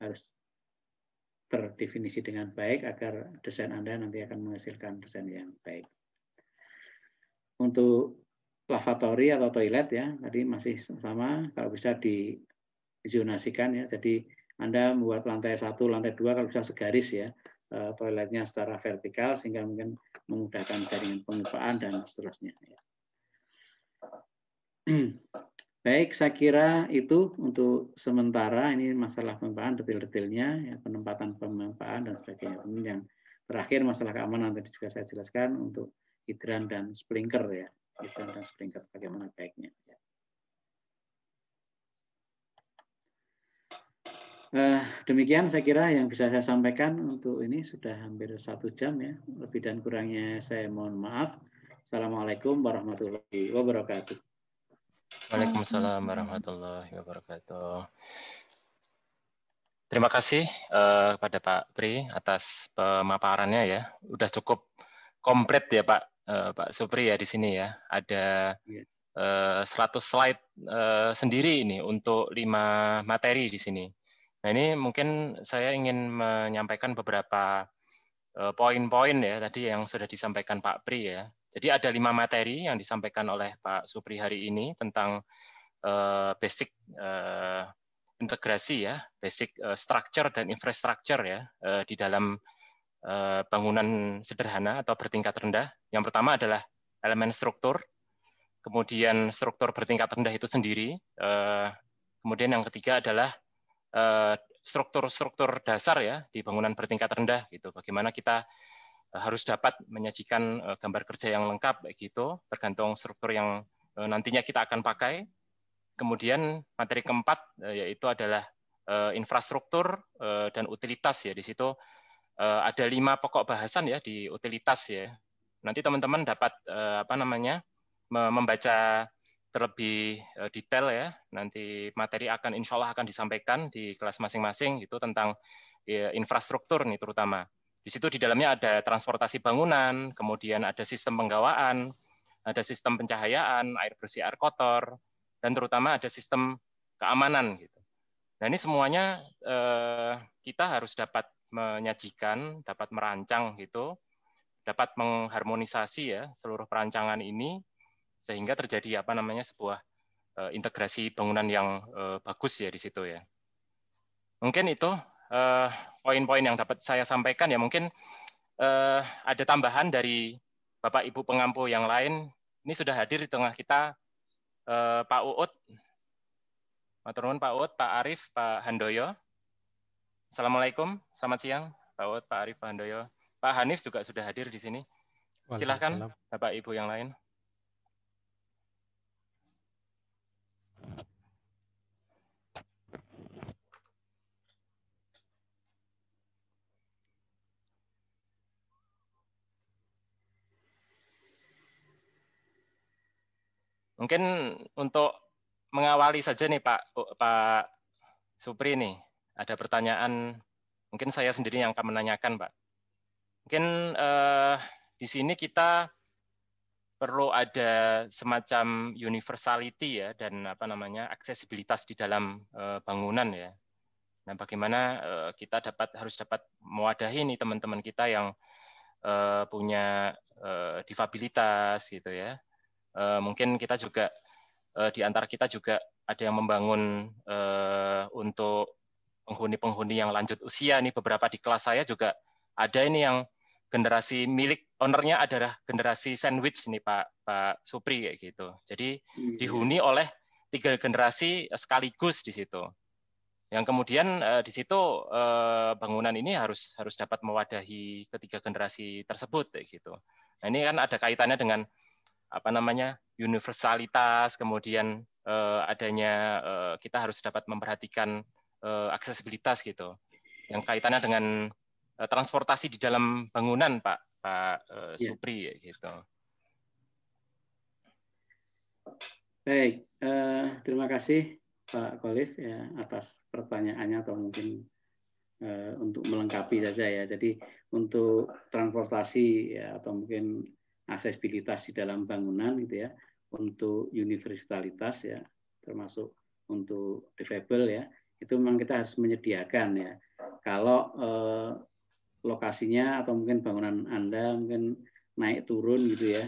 harus terdefinisi dengan baik agar desain Anda nanti akan menghasilkan desain yang baik. Untuk lavatory atau toilet ya, tadi masih sama, kalau bisa dizonasikan ya, jadi Anda membuat lantai satu, lantai dua kalau bisa segaris ya, toiletnya secara vertikal sehingga mungkin memudahkan jaringan pengupaan dan seterusnya. Ya. *clears throat* Baik, saya kira itu untuk sementara ini masalah pengupaan detail-detailnya, ya, penempatan pengupaan dan sebagainya. Yang terakhir masalah keamanan tadi juga saya jelaskan untuk hidran dan sprinkler ya, hidran dan sprinkler bagaimana baiknya. Eh, demikian saya kira yang bisa saya sampaikan untuk ini sudah hampir satu jam ya. Lebih dan kurangnya saya mohon maaf. Assalamualaikum warahmatullahi wabarakatuh. Waalaikumsalam warahmatullahi wabarakatuh. Terima kasih uh, kepada Pak Pri atas pemaparannya ya. Udah cukup komplit ya Pak uh, Pak Supri ya di sini ya. Ada uh, 100 slide uh, sendiri ini untuk lima materi di sini. Nah ini mungkin saya ingin menyampaikan beberapa eh, poin-poin ya tadi yang sudah disampaikan Pak Pri ya. Jadi ada lima materi yang disampaikan oleh Pak Supri hari ini tentang uh, basic uh, integrasi ya, basic structure dan infrastructure ya di dalam bangunan sederhana atau bertingkat rendah. Yang pertama adalah elemen struktur, kemudian struktur bertingkat rendah itu sendiri, kemudian yang ketiga adalah Eh, struktur-struktur dasar ya di bangunan bertingkat rendah gitu. Bagaimana kita eh, harus dapat menyajikan eh, gambar kerja yang lengkap gitu, tergantung struktur yang nantinya kita akan pakai. Kemudian materi keempat yaitu adalah infrastruktur dan utilitas ya. Di situ ada lima pokok bahasan ya di utilitas ya. Nanti teman-teman dapat apa namanya membaca terlebih eh, detail ya. Nanti materi akan insya Allah akan disampaikan di kelas masing-masing itu tentang ya, infrastruktur nih terutama. Di situ di dalamnya ada transportasi bangunan, kemudian ada sistem penggawaan, ada sistem pencahayaan, air bersih, air kotor, dan terutama ada sistem keamanan gitu. Nah ini semuanya eh, kita harus dapat menyajikan, dapat merancang gitu, dapat mengharmonisasi ya seluruh perancangan ini sehingga terjadi apa namanya sebuah uh, integrasi bangunan yang uh, bagus ya di situ ya. Mungkin itu uh, poin-poin yang dapat saya sampaikan ya mungkin uh, ada tambahan dari Bapak Ibu pengampu yang lain. Ini sudah hadir di tengah kita uh, Pak Uut, Maturun Pak Uut, Pak Arif, Pak Handoyo. Assalamualaikum, selamat siang Pak Uut, Pak Arif, Pak Handoyo. Pak Hanif juga sudah hadir di sini. Silahkan Bapak Ibu yang lain. Mungkin untuk mengawali saja nih Pak Pak Supri nih, ada pertanyaan mungkin saya sendiri yang akan menanyakan Pak. Mungkin eh, di sini kita perlu ada semacam universality ya dan apa namanya aksesibilitas di dalam eh, bangunan ya. Nah, bagaimana eh, kita dapat harus dapat mewadahi nih teman-teman kita yang eh, punya eh, difabilitas gitu ya uh, mungkin kita juga uh, di antara kita juga ada yang membangun uh, untuk penghuni-penghuni yang lanjut usia nih beberapa di kelas saya juga ada ini yang generasi milik ownernya adalah generasi sandwich nih Pak Pak Supri kayak gitu. Jadi hmm, dihuni oleh tiga generasi sekaligus di situ. Yang kemudian uh, di situ uh, bangunan ini harus harus dapat mewadahi ketiga generasi tersebut kayak gitu. Nah, ini kan ada kaitannya dengan apa namanya universalitas, kemudian uh, adanya uh, kita harus dapat memperhatikan uh, aksesibilitas gitu. Yang kaitannya dengan uh, transportasi di dalam bangunan, Pak Pak uh, Supri ya. gitu. Baik, uh, terima kasih Pak Khalif ya atas pertanyaannya atau mungkin uh, untuk melengkapi saja ya. Jadi untuk transportasi ya atau mungkin aksesibilitas di dalam bangunan gitu ya, untuk universalitas ya, termasuk untuk difabel ya, itu memang kita harus menyediakan ya. Kalau eh, lokasinya atau mungkin bangunan Anda mungkin naik turun gitu ya,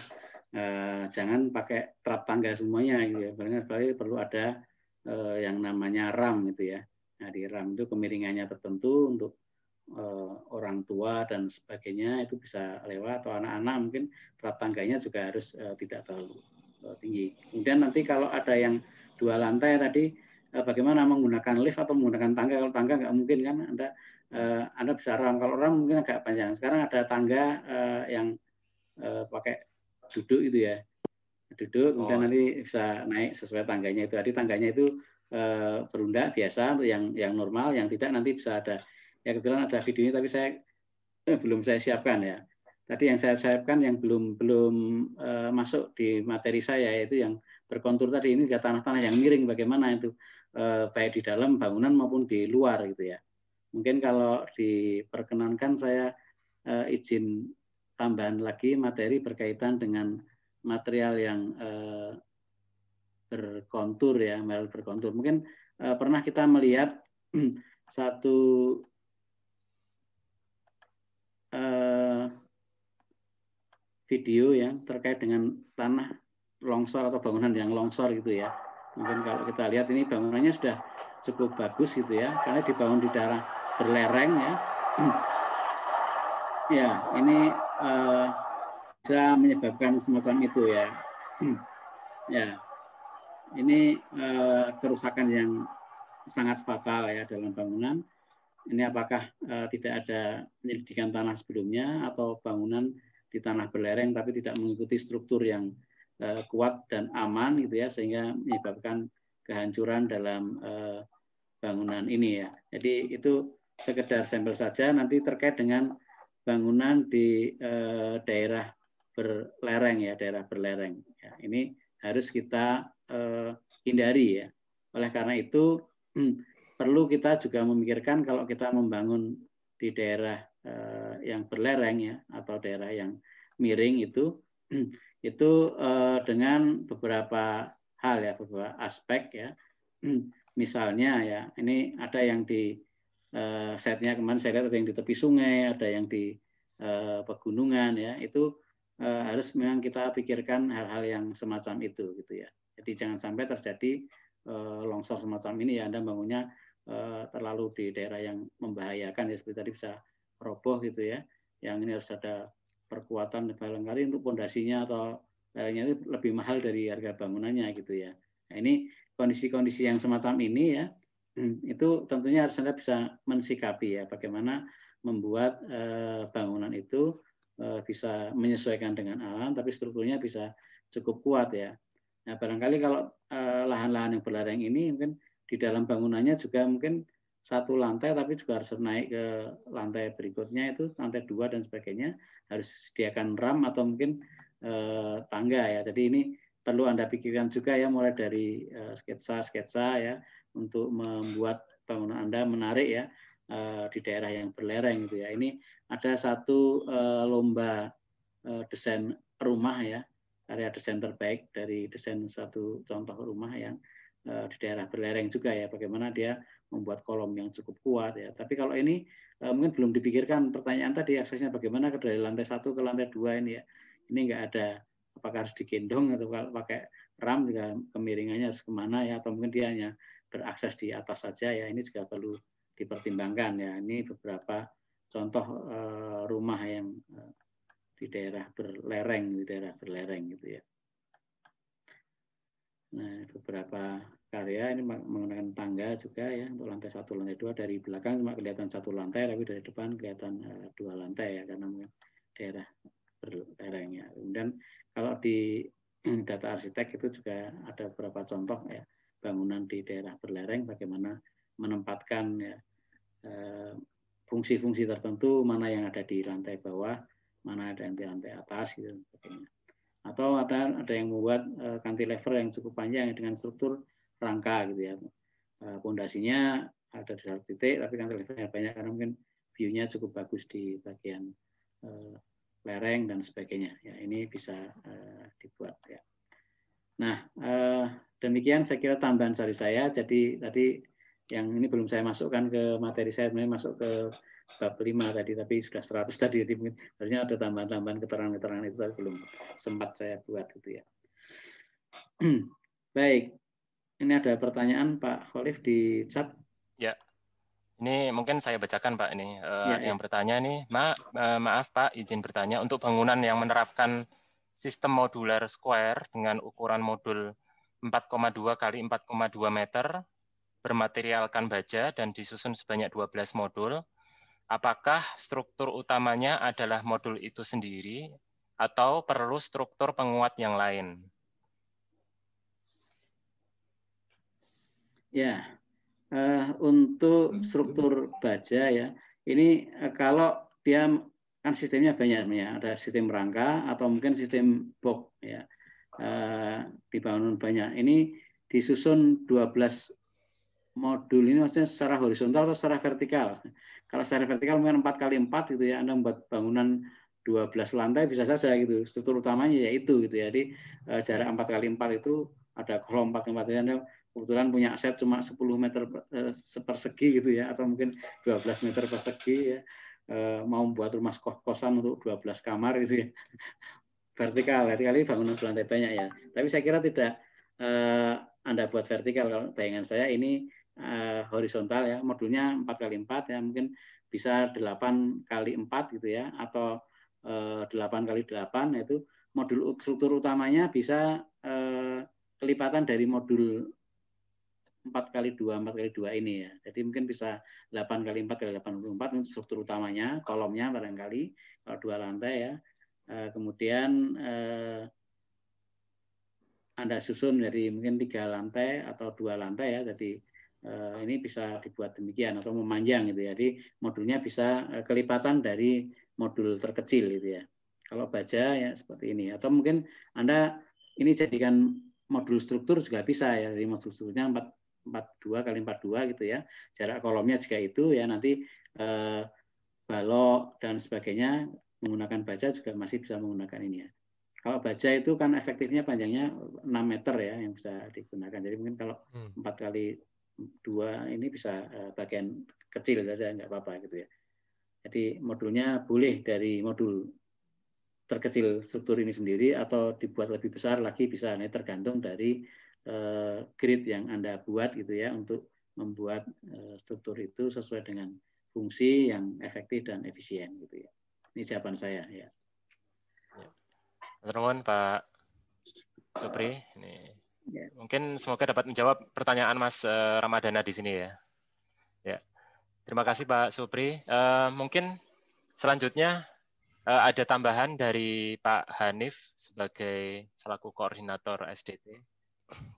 eh, jangan pakai trap tangga semuanya gitu ya. Berarti perlu ada eh, yang namanya ram gitu ya. Nah di ram itu kemiringannya tertentu untuk orang tua dan sebagainya itu bisa lewat atau anak-anak mungkin trap tangganya juga harus eh, tidak terlalu eh, tinggi. Kemudian nanti kalau ada yang dua lantai tadi Eh, bagaimana menggunakan lift atau menggunakan tangga. Kalau tangga nggak mungkin kan Anda eh, Anda bisa ram. Kalau ram mungkin agak panjang. Sekarang ada tangga eh, yang pakai duduk itu ya. Duduk kemudian oh. nanti bisa naik sesuai tangganya itu. Tadi tangganya itu berundak biasa yang yang normal, yang tidak nanti bisa ada. Ya kebetulan ada videonya tapi saya eh, belum saya siapkan ya. Tadi yang saya siapkan yang belum belum uh, masuk di materi saya yaitu yang berkontur tadi ini tanah-tanah yang miring bagaimana itu Eh, baik di dalam bangunan maupun di luar gitu ya. Mungkin kalau diperkenankan saya eh, izin tambahan lagi materi berkaitan dengan material yang eh, berkontur ya, material berkontur. Mungkin pernah kita melihat *clears throat* satu video yang terkait dengan tanah longsor atau bangunan yang longsor gitu ya Mungkin kalau kita lihat ini bangunannya sudah cukup bagus gitu ya, karena dibangun di daerah berlereng ya. *clears throat* ya, ini uh, bisa menyebabkan semacam itu ya. *clears throat* ya, ini uh, kerusakan yang sangat fatal ya dalam bangunan. Ini apakah uh, tidak ada penyelidikan tanah sebelumnya atau bangunan di tanah berlereng tapi tidak mengikuti struktur yang Eh, kuat dan aman gitu ya sehingga menyebabkan kehancuran dalam eh, bangunan ini ya. Jadi itu sekedar sampel saja nanti terkait dengan bangunan di eh, daerah berlereng ya, daerah berlereng. Ya, ini harus kita hindari ya. Oleh karena itu *clears throat* perlu kita juga memikirkan kalau kita membangun di daerah yang berlereng ya atau daerah yang miring itu *clears throat* itu uh, dengan beberapa hal ya, beberapa aspek ya. *clears throat* Misalnya ya, ini ada yang di uh, setnya kemarin saya lihat ada yang di tepi sungai, ada yang di pegunungan ya. Itu harus memang kita pikirkan hal-hal yang semacam itu gitu ya. Jadi jangan sampai terjadi longsor semacam ini ya, Anda bangunnya terlalu di daerah yang membahayakan ya seperti tadi bisa roboh gitu ya. Yang ini harus ada perkuatan barangkali untuk pondasinya atau barangnya itu lebih mahal dari harga bangunannya gitu ya. Nah, ini kondisi-kondisi yang semacam ini ya, *clears throat* itu tentunya harus Anda bisa mensikapi ya bagaimana membuat eh, bangunan itu eh, bisa menyesuaikan dengan alam tapi strukturnya bisa cukup kuat ya. Nah, barangkali kalau eh, lahan-lahan yang berlereng ini mungkin di dalam bangunannya juga mungkin satu lantai tapi juga harus naik ke lantai berikutnya itu lantai dua dan sebagainya harus sediakan ram atau mungkin eh, tangga ya. Jadi ini perlu anda pikirkan juga ya mulai dari eh, sketsa sketsa ya untuk membuat bangunan anda menarik ya eh, di daerah yang berlereng gitu ya. Ini ada satu eh, lomba eh, desain rumah ya area desain terbaik dari desain satu contoh rumah yang eh, di daerah berlereng juga ya. Bagaimana dia membuat kolom yang cukup kuat ya. Tapi kalau ini uh, mungkin belum dipikirkan pertanyaan tadi aksesnya bagaimana dari lantai satu ke lantai dua ini ya. Ini nggak ada apakah harus digendong atau pakai ram juga kemiringannya harus ke mana ya atau mungkin dia hanya berakses di atas saja ya ini juga perlu dipertimbangkan ya ini beberapa contoh uh, rumah yang uh, di daerah berlereng di daerah berlereng gitu ya nah beberapa karya ini menggunakan tangga juga ya untuk lantai satu lantai dua. Dari belakang cuma kelihatan satu lantai tapi dari depan kelihatan uh, dua lantai ya karena mungkin daerah berlereng ya kemudian kalau di *clears throat* data arsitek itu juga ada beberapa contoh ya bangunan di daerah berlereng bagaimana menempatkan ya uh, fungsi-fungsi tertentu mana yang ada di lantai bawah mana ada di lantai atas gitu atau ada ada yang membuat uh, cantilever yang cukup panjang dengan struktur rangka gitu ya. Eh, pondasinya ada di satu titik, tapi kan levelnya banyak karena mungkin view-nya cukup bagus di bagian uh, lereng dan sebagainya. Ya, ini bisa uh, dibuat ya. Nah, uh, demikian saya kira tambahan dari saya. Jadi tadi yang ini belum saya masukkan ke materi saya, sebenarnya masuk ke bab 5 tadi, tapi sudah 100 *laughs* tadi, jadi mungkin harusnya ada tambahan-tambahan keterangan-keterangan itu tapi belum sempat saya buat gitu ya. *clears throat* Baik, ini ada pertanyaan Pak Khalif di chat. Ya, ini mungkin saya bacakan Pak ini uh, ya, yang ya. bertanya nih, Ma, uh, maaf Pak, izin bertanya untuk bangunan yang menerapkan sistem modular square dengan ukuran modul 4,2 kali 4,2 meter bermaterialkan baja dan disusun sebanyak 12 modul. Apakah struktur utamanya adalah modul itu sendiri atau perlu struktur penguat yang lain? Ya, uh, untuk struktur baja ya, ini uh, kalau dia kan sistemnya banyak ya, ada sistem rangka atau mungkin sistem box ya, uh, di bangunan banyak. Ini disusun 12 modul ini maksudnya secara horizontal atau secara vertikal. Kalau secara vertikal mungkin 4 kali 4 gitu ya, Anda membuat bangunan 12 lantai bisa saja gitu. Struktur utamanya yaitu gitu ya. Jadi jarak 4 kali 4 itu ada kolom 4 kali 4 Anda kebetulan punya aset cuma 10 meter eh, persegi gitu ya atau mungkin 12 meter persegi ya. Eh, mau buat rumah kos-kosan untuk 12 kamar gitu ya. *laughs* Vertikal vertikal ini bangunan berlantai banyak ya. Tapi saya kira tidak eh, anda buat vertikal. Kalau bayangan saya ini horizontal ya modulnya 4 kali 4 ya mungkin bisa 8 kali 4 gitu ya atau 8 kali 8 itu modul struktur utamanya bisa kelipatan dari modul 4 kali 2, 4 kali 2 ini ya. Jadi mungkin bisa 8 kali 4 kali 84 untuk struktur utamanya, kolomnya barangkali, kalau dua lantai ya. Eh, kemudian eh, Anda susun dari mungkin tiga lantai atau dua lantai ya. Jadi eh, ini bisa dibuat demikian atau memanjang gitu ya. Jadi modulnya bisa kelipatan dari modul terkecil gitu ya. Kalau baja ya seperti ini. Atau mungkin Anda ini jadikan modul struktur juga bisa ya. Jadi modul strukturnya 4 42 kali 42 gitu ya. Jarak kolomnya jika itu ya nanti eh, balok dan sebagainya menggunakan baja juga masih bisa menggunakan ini ya. Kalau baja itu kan efektifnya panjangnya 6 meter ya yang bisa digunakan. Jadi mungkin kalau hmm. 4 kali dua ini bisa eh, bagian kecil saja nggak apa-apa gitu ya. Jadi modulnya boleh dari modul terkecil struktur ini sendiri atau dibuat lebih besar lagi bisa. Ini tergantung dari grid yang Anda buat gitu ya untuk membuat uh, struktur itu sesuai dengan fungsi yang efektif dan efisien gitu ya. Ini jawaban saya ya. Terima Pak Supri. Ini ya. mungkin semoga dapat menjawab pertanyaan Mas uh, Ramadana di sini ya. Ya. Terima kasih Pak Supri. Uh, mungkin selanjutnya uh, ada tambahan dari Pak Hanif sebagai selaku koordinator SDT.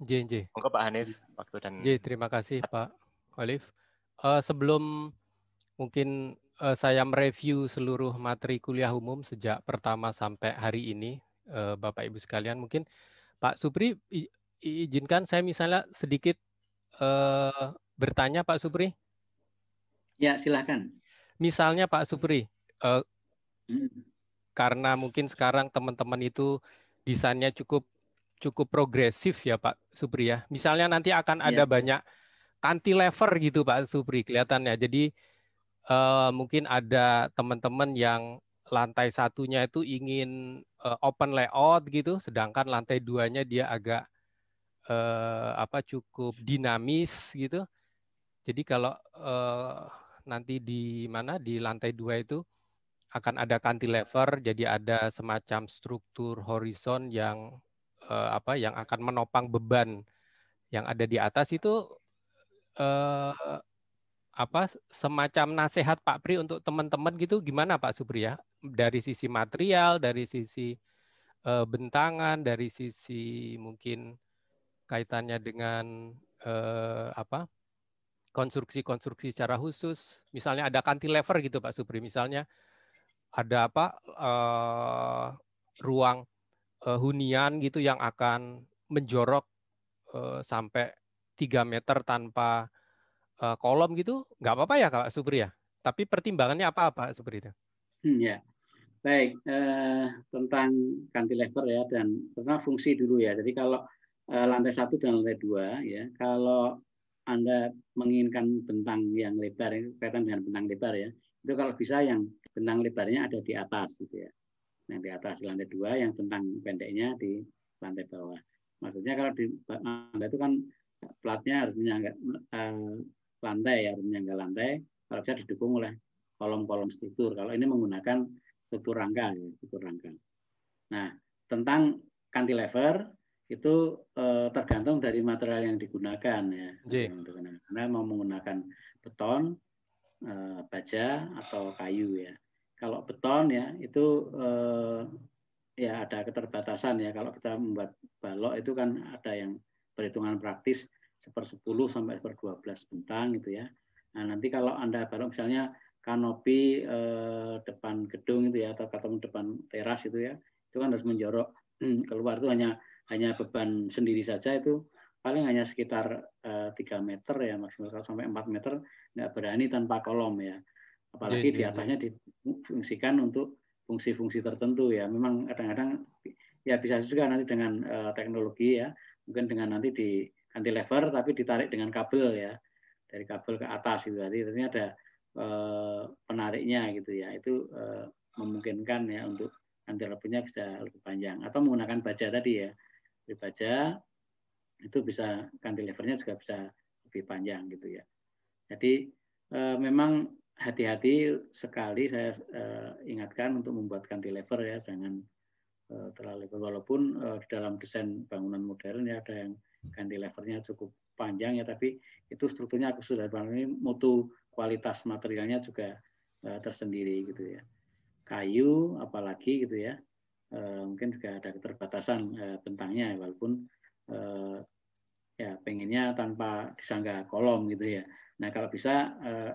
J, J. Monggo Pak Hanif, waktu dan J, terima kasih Pak Khalif. Uh, sebelum mungkin uh, saya mereview seluruh materi kuliah umum sejak pertama sampai hari ini, uh, Bapak Ibu sekalian, mungkin Pak Supri izinkan saya misalnya sedikit uh, bertanya Pak Supri. Ya, silakan. Misalnya Pak Supri, uh, hmm. karena mungkin sekarang teman-teman itu desainnya cukup cukup progresif ya Pak Supri ya. Misalnya nanti akan ada ya. banyak cantilever gitu Pak Supri kelihatannya. Jadi uh, mungkin ada teman-teman yang lantai satunya itu ingin uh, open layout gitu, sedangkan lantai duanya dia agak uh, apa cukup dinamis gitu. Jadi kalau uh, nanti di mana di lantai dua itu akan ada cantilever, jadi ada semacam struktur horizon yang uh, apa yang akan menopang beban yang ada di atas itu uh, apa semacam nasihat Pak Pri untuk teman-teman gitu gimana Pak Supri ya? Dari sisi material dari sisi uh, bentangan dari sisi mungkin kaitannya dengan uh, apa konstruksi-konstruksi secara khusus. Misalnya ada cantilever gitu Pak Supri misalnya ada apa uh, ruang uh, hunian gitu yang akan menjorok uh, sampai 3 meter tanpa uh, kolom gitu, nggak apa-apa ya Kak Supri ya? Tapi pertimbangannya apa Pak Supri itu? Hmm, ya, baik eh, tentang cantilever ya dan tentang fungsi dulu ya. Jadi kalau lantai satu dan lantai dua ya, kalau anda menginginkan bentang yang lebar, kaitan dengan bentang lebar ya, itu kalau bisa yang bentang lebarnya ada di atas gitu ya. Yang di atas di lantai dua, yang bentang pendeknya di lantai bawah. Maksudnya kalau di lantai itu kan platnya harus menyangga, uh, lantai ya menyangga lantai kalau bisa didukung oleh kolom-kolom struktur. Kalau ini menggunakan struktur rangka, ya, struktur rangka. Nah, tentang cantilever itu eh, tergantung dari material yang digunakan ya. Karena mau menggunakan beton, eh, baja atau kayu ya. Kalau beton ya itu eh, ya ada keterbatasan ya. Kalau kita membuat balok itu kan ada yang perhitungan praktis sepersepuluh sampai dua belas bentang gitu ya. Nah nanti kalau anda baru misalnya kanopi eh, depan gedung itu ya atau ketemu depan teras itu ya, itu kan harus menjorok *clears throat* keluar itu hanya hanya beban sendiri saja itu paling hanya sekitar eh, tiga meter ya maksimal kalau sampai 4 meter nggak berani tanpa kolom ya. Apalagi di atasnya difungsikan untuk fungsi-fungsi tertentu ya. Memang kadang-kadang ya bisa juga nanti dengan uh, teknologi ya, mungkin dengan nanti di cantilever tapi ditarik dengan kabel ya. Dari kabel ke atas itu tadi tentunya ada eh, penariknya gitu ya. Itu eh, memungkinkan ya untuk cantilevernya bisa lebih panjang. Atau menggunakan baja tadi ya. Di baja itu bisa cantilevernya juga bisa lebih panjang gitu ya. Jadi eh, memang hati-hati sekali saya eh, ingatkan untuk membuat cantilever ya jangan eh, terlalu walaupun di dalam desain bangunan modern ya ada yang cantilevernya cukup panjang ya tapi itu strukturnya aku sudah ini mutu kualitas materialnya juga uh, tersendiri gitu ya. Kayu apalagi gitu ya uh, mungkin juga ada keterbatasan uh, bentangnya walaupun uh, ya pengennya tanpa disangga kolom gitu ya. Nah kalau bisa uh,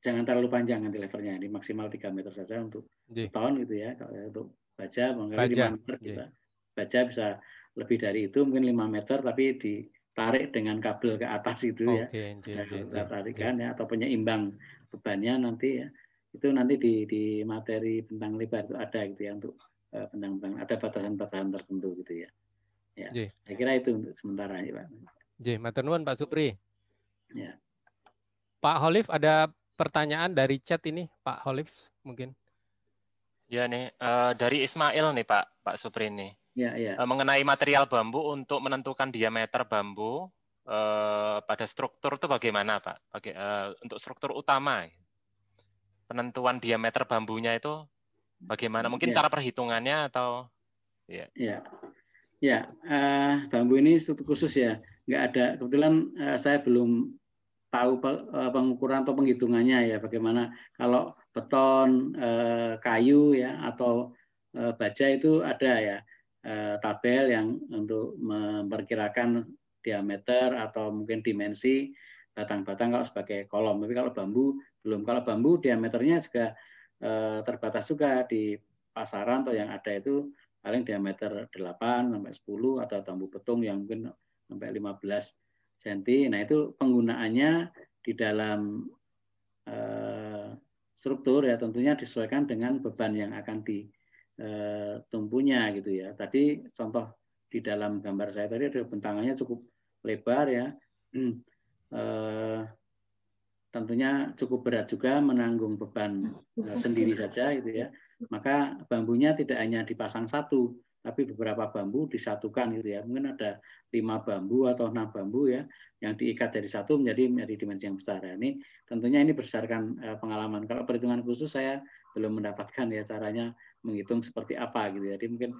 jangan terlalu panjang nanti levelnya ini maksimal 3 meter saja untuk beton gitu ya kalau untuk baja baja 5 meter bisa baja bisa lebih dari itu mungkin 5 meter tapi ditarik dengan kabel ke atas itu ya. Okay, okay, okay, tarikan okay. ya atau penyeimbang bebannya nanti ya. Itu nanti di di materi bentang lebar itu ada gitu ya untuk uh, bentang-bentang ada batasan-batasan tertentu gitu ya. Ya. J. Saya kira itu untuk sementara ya, Pak. J, maturnuwun Pak Supri. Ya. Pak Holif ada pertanyaan dari chat ini, Pak Holif mungkin. Ya nih, uh, dari Ismail nih Pak, Pak Supri nih. Ya, ya. Mengenai material bambu untuk menentukan diameter bambu eh, pada struktur itu bagaimana, Pak? Baga eh, untuk struktur utama, penentuan diameter bambunya itu bagaimana? Mungkin ya. cara perhitungannya atau? Ya. Ya, ya uh, bambu ini struktur khusus ya, nggak ada. Kebetulan uh, saya belum tahu pengukuran atau penghitungannya ya, bagaimana kalau beton, uh, kayu ya atau baja itu ada ya Eh, tabel yang untuk memperkirakan diameter atau mungkin dimensi batang-batang kalau sebagai kolom. Tapi kalau bambu belum. Kalau bambu diameternya juga eh, terbatas juga di pasaran atau yang ada itu paling diameter 8 sampai 10 atau bambu petung yang mungkin sampai 15 cm. Nah, itu penggunaannya di dalam eh, struktur ya tentunya disesuaikan dengan beban yang akan di Eh, gitu ya. Tadi contoh di dalam gambar saya tadi ada bentangannya cukup lebar ya. *clears throat* Eh, tentunya cukup berat juga menanggung beban sendiri saja gitu ya. Maka bambunya tidak hanya dipasang satu, tapi beberapa bambu disatukan gitu ya. Mungkin ada lima bambu atau enam bambu ya yang diikat dari satu menjadi menjadi dimensi yang besar. Ya. Ini tentunya ini berdasarkan pengalaman. Kalau perhitungan khusus saya belum mendapatkan ya caranya menghitung seperti apa gitu. Jadi mungkin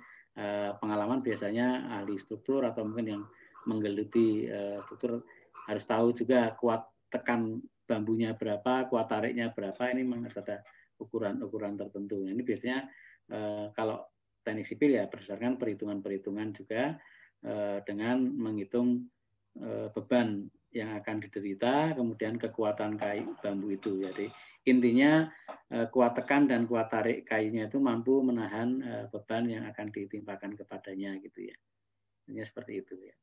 pengalaman biasanya ahli struktur atau mungkin yang menggeluti struktur harus tahu juga kuat tekan bambunya berapa, kuat tariknya berapa, ini memang ada ukuran-ukuran tertentu. Ini biasanya eh, kalau teknik sipil ya berdasarkan perhitungan-perhitungan juga eh, dengan menghitung eh, beban yang akan diderita, kemudian kekuatan kayu bambu itu. Jadi intinya kuat tekan dan kuat tarik kayunya itu mampu menahan beban yang akan ditimpakan kepadanya gitu ya. Ini seperti itu ya.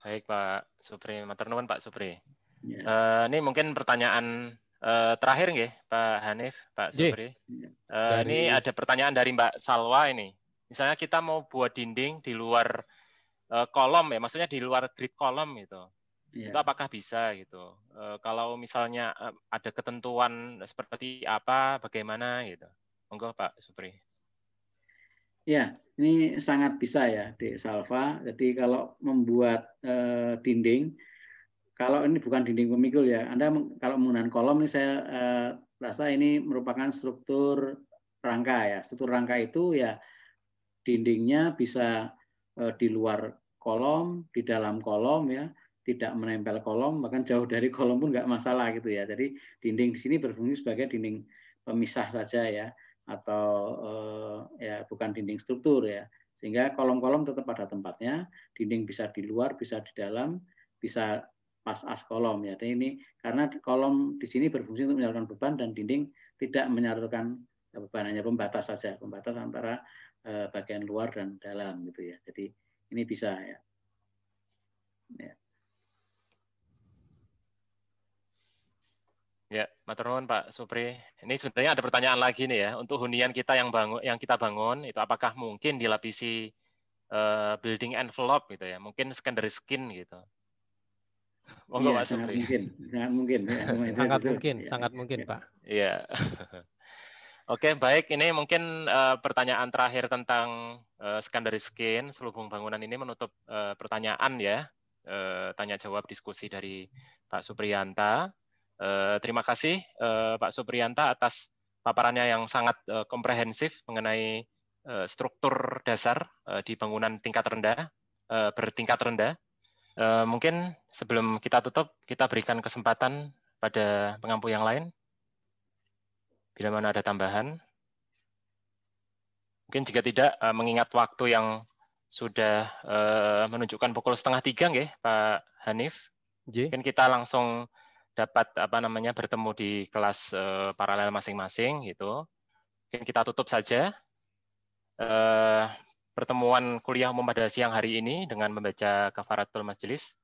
Baik Pak Supri, matur Pak Supri. Ya. Uh, ini mungkin pertanyaan uh, terakhir nggih Pak Hanif, Pak Supri. Uh, Dari... Ini ada pertanyaan dari Mbak Salwa ini. Misalnya kita mau buat dinding di luar uh, kolom ya, maksudnya di luar grid kolom gitu. Ya. Itu apakah bisa gitu? Uh, kalau misalnya uh, ada ketentuan seperti apa, bagaimana gitu? Monggo Pak Supri. Ya, ini sangat bisa ya di Salva. Jadi kalau membuat eh, dinding, kalau ini bukan dinding pemikul ya, Anda kalau menggunakan kolom ini saya eh, rasa ini merupakan struktur rangka ya. Struktur rangka itu ya dindingnya bisa eh, di luar kolom, di dalam kolom ya, tidak menempel kolom, bahkan jauh dari *laughs* kolom pun nggak masalah gitu ya. Jadi dinding di sini berfungsi sebagai dinding pemisah saja ya. Atau eh, ya bukan dinding struktur ya. Sehingga kolom-kolom tetap pada tempatnya. Dinding bisa di luar bisa di dalam bisa pas as kolom ya Jadi ini karena kolom di sini berfungsi untuk menyalurkan beban dan dinding tidak menyalurkan beban hanya pembatas saja pembatas antara eh, bagian luar dan dalam gitu ya jadi ini bisa ya, ya. Ya, matur nuwun Pak Supri. Ini sebenarnya ada pertanyaan lagi nih ya. Untuk hunian kita yang bangun yang kita bangun itu apakah mungkin dilapisi uh, building envelope gitu ya? Mungkin secondary skin gitu. Monggo iya, Pak Supri. Mungkin, sangat mungkin. *laughs* Ya, sangat mungkin, ya. sangat mungkin Pak. Iya. *laughs* Oke, baik. Ini mungkin uh, pertanyaan terakhir tentang uh, secondary skin selubung bangunan ini menutup uh, pertanyaan ya. Uh, tanya jawab diskusi dari Pak Supriyanta. Eh, terima kasih uh, Pak Supriyanta atas paparannya yang sangat uh, komprehensif mengenai uh, struktur dasar uh, di bangunan tingkat rendah, uh, bertingkat rendah. Uh, mungkin sebelum kita tutup, kita berikan kesempatan pada pengampu yang lain. Bila mana ada tambahan. Mungkin jika tidak, uh, mengingat waktu yang sudah uh, menunjukkan pukul setengah tiga, nggih, Pak Hanif. J. Mungkin kita langsung dapat apa namanya bertemu di kelas uh, paralel masing-masing gitu. Mungkin kita tutup saja uh, pertemuan kuliah umum pada siang hari ini dengan membaca kafaratul majelis.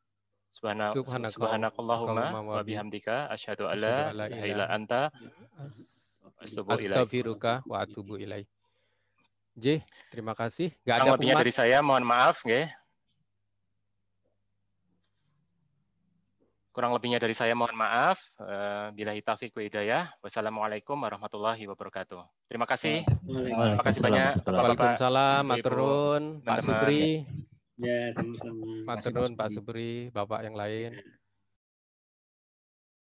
Subhanakallahumma wa bihamdika asyhadu alla ilaha illa anta astaghfiruka wa atubu ilaik. J, terima kasih. Gak ada lebihnya dari saya, mohon maaf, nggih. Kurang lebihnya dari saya mohon maaf. Eh, bila hitafiq wa hidayah. Wassalamualaikum warahmatullahi wabarakatuh. Terima kasih. Terima kasih banyak. Waalaikumsalam. Maturun, Pak Supri. Ya. Maturun, Pak Supri, Bapak yang lain.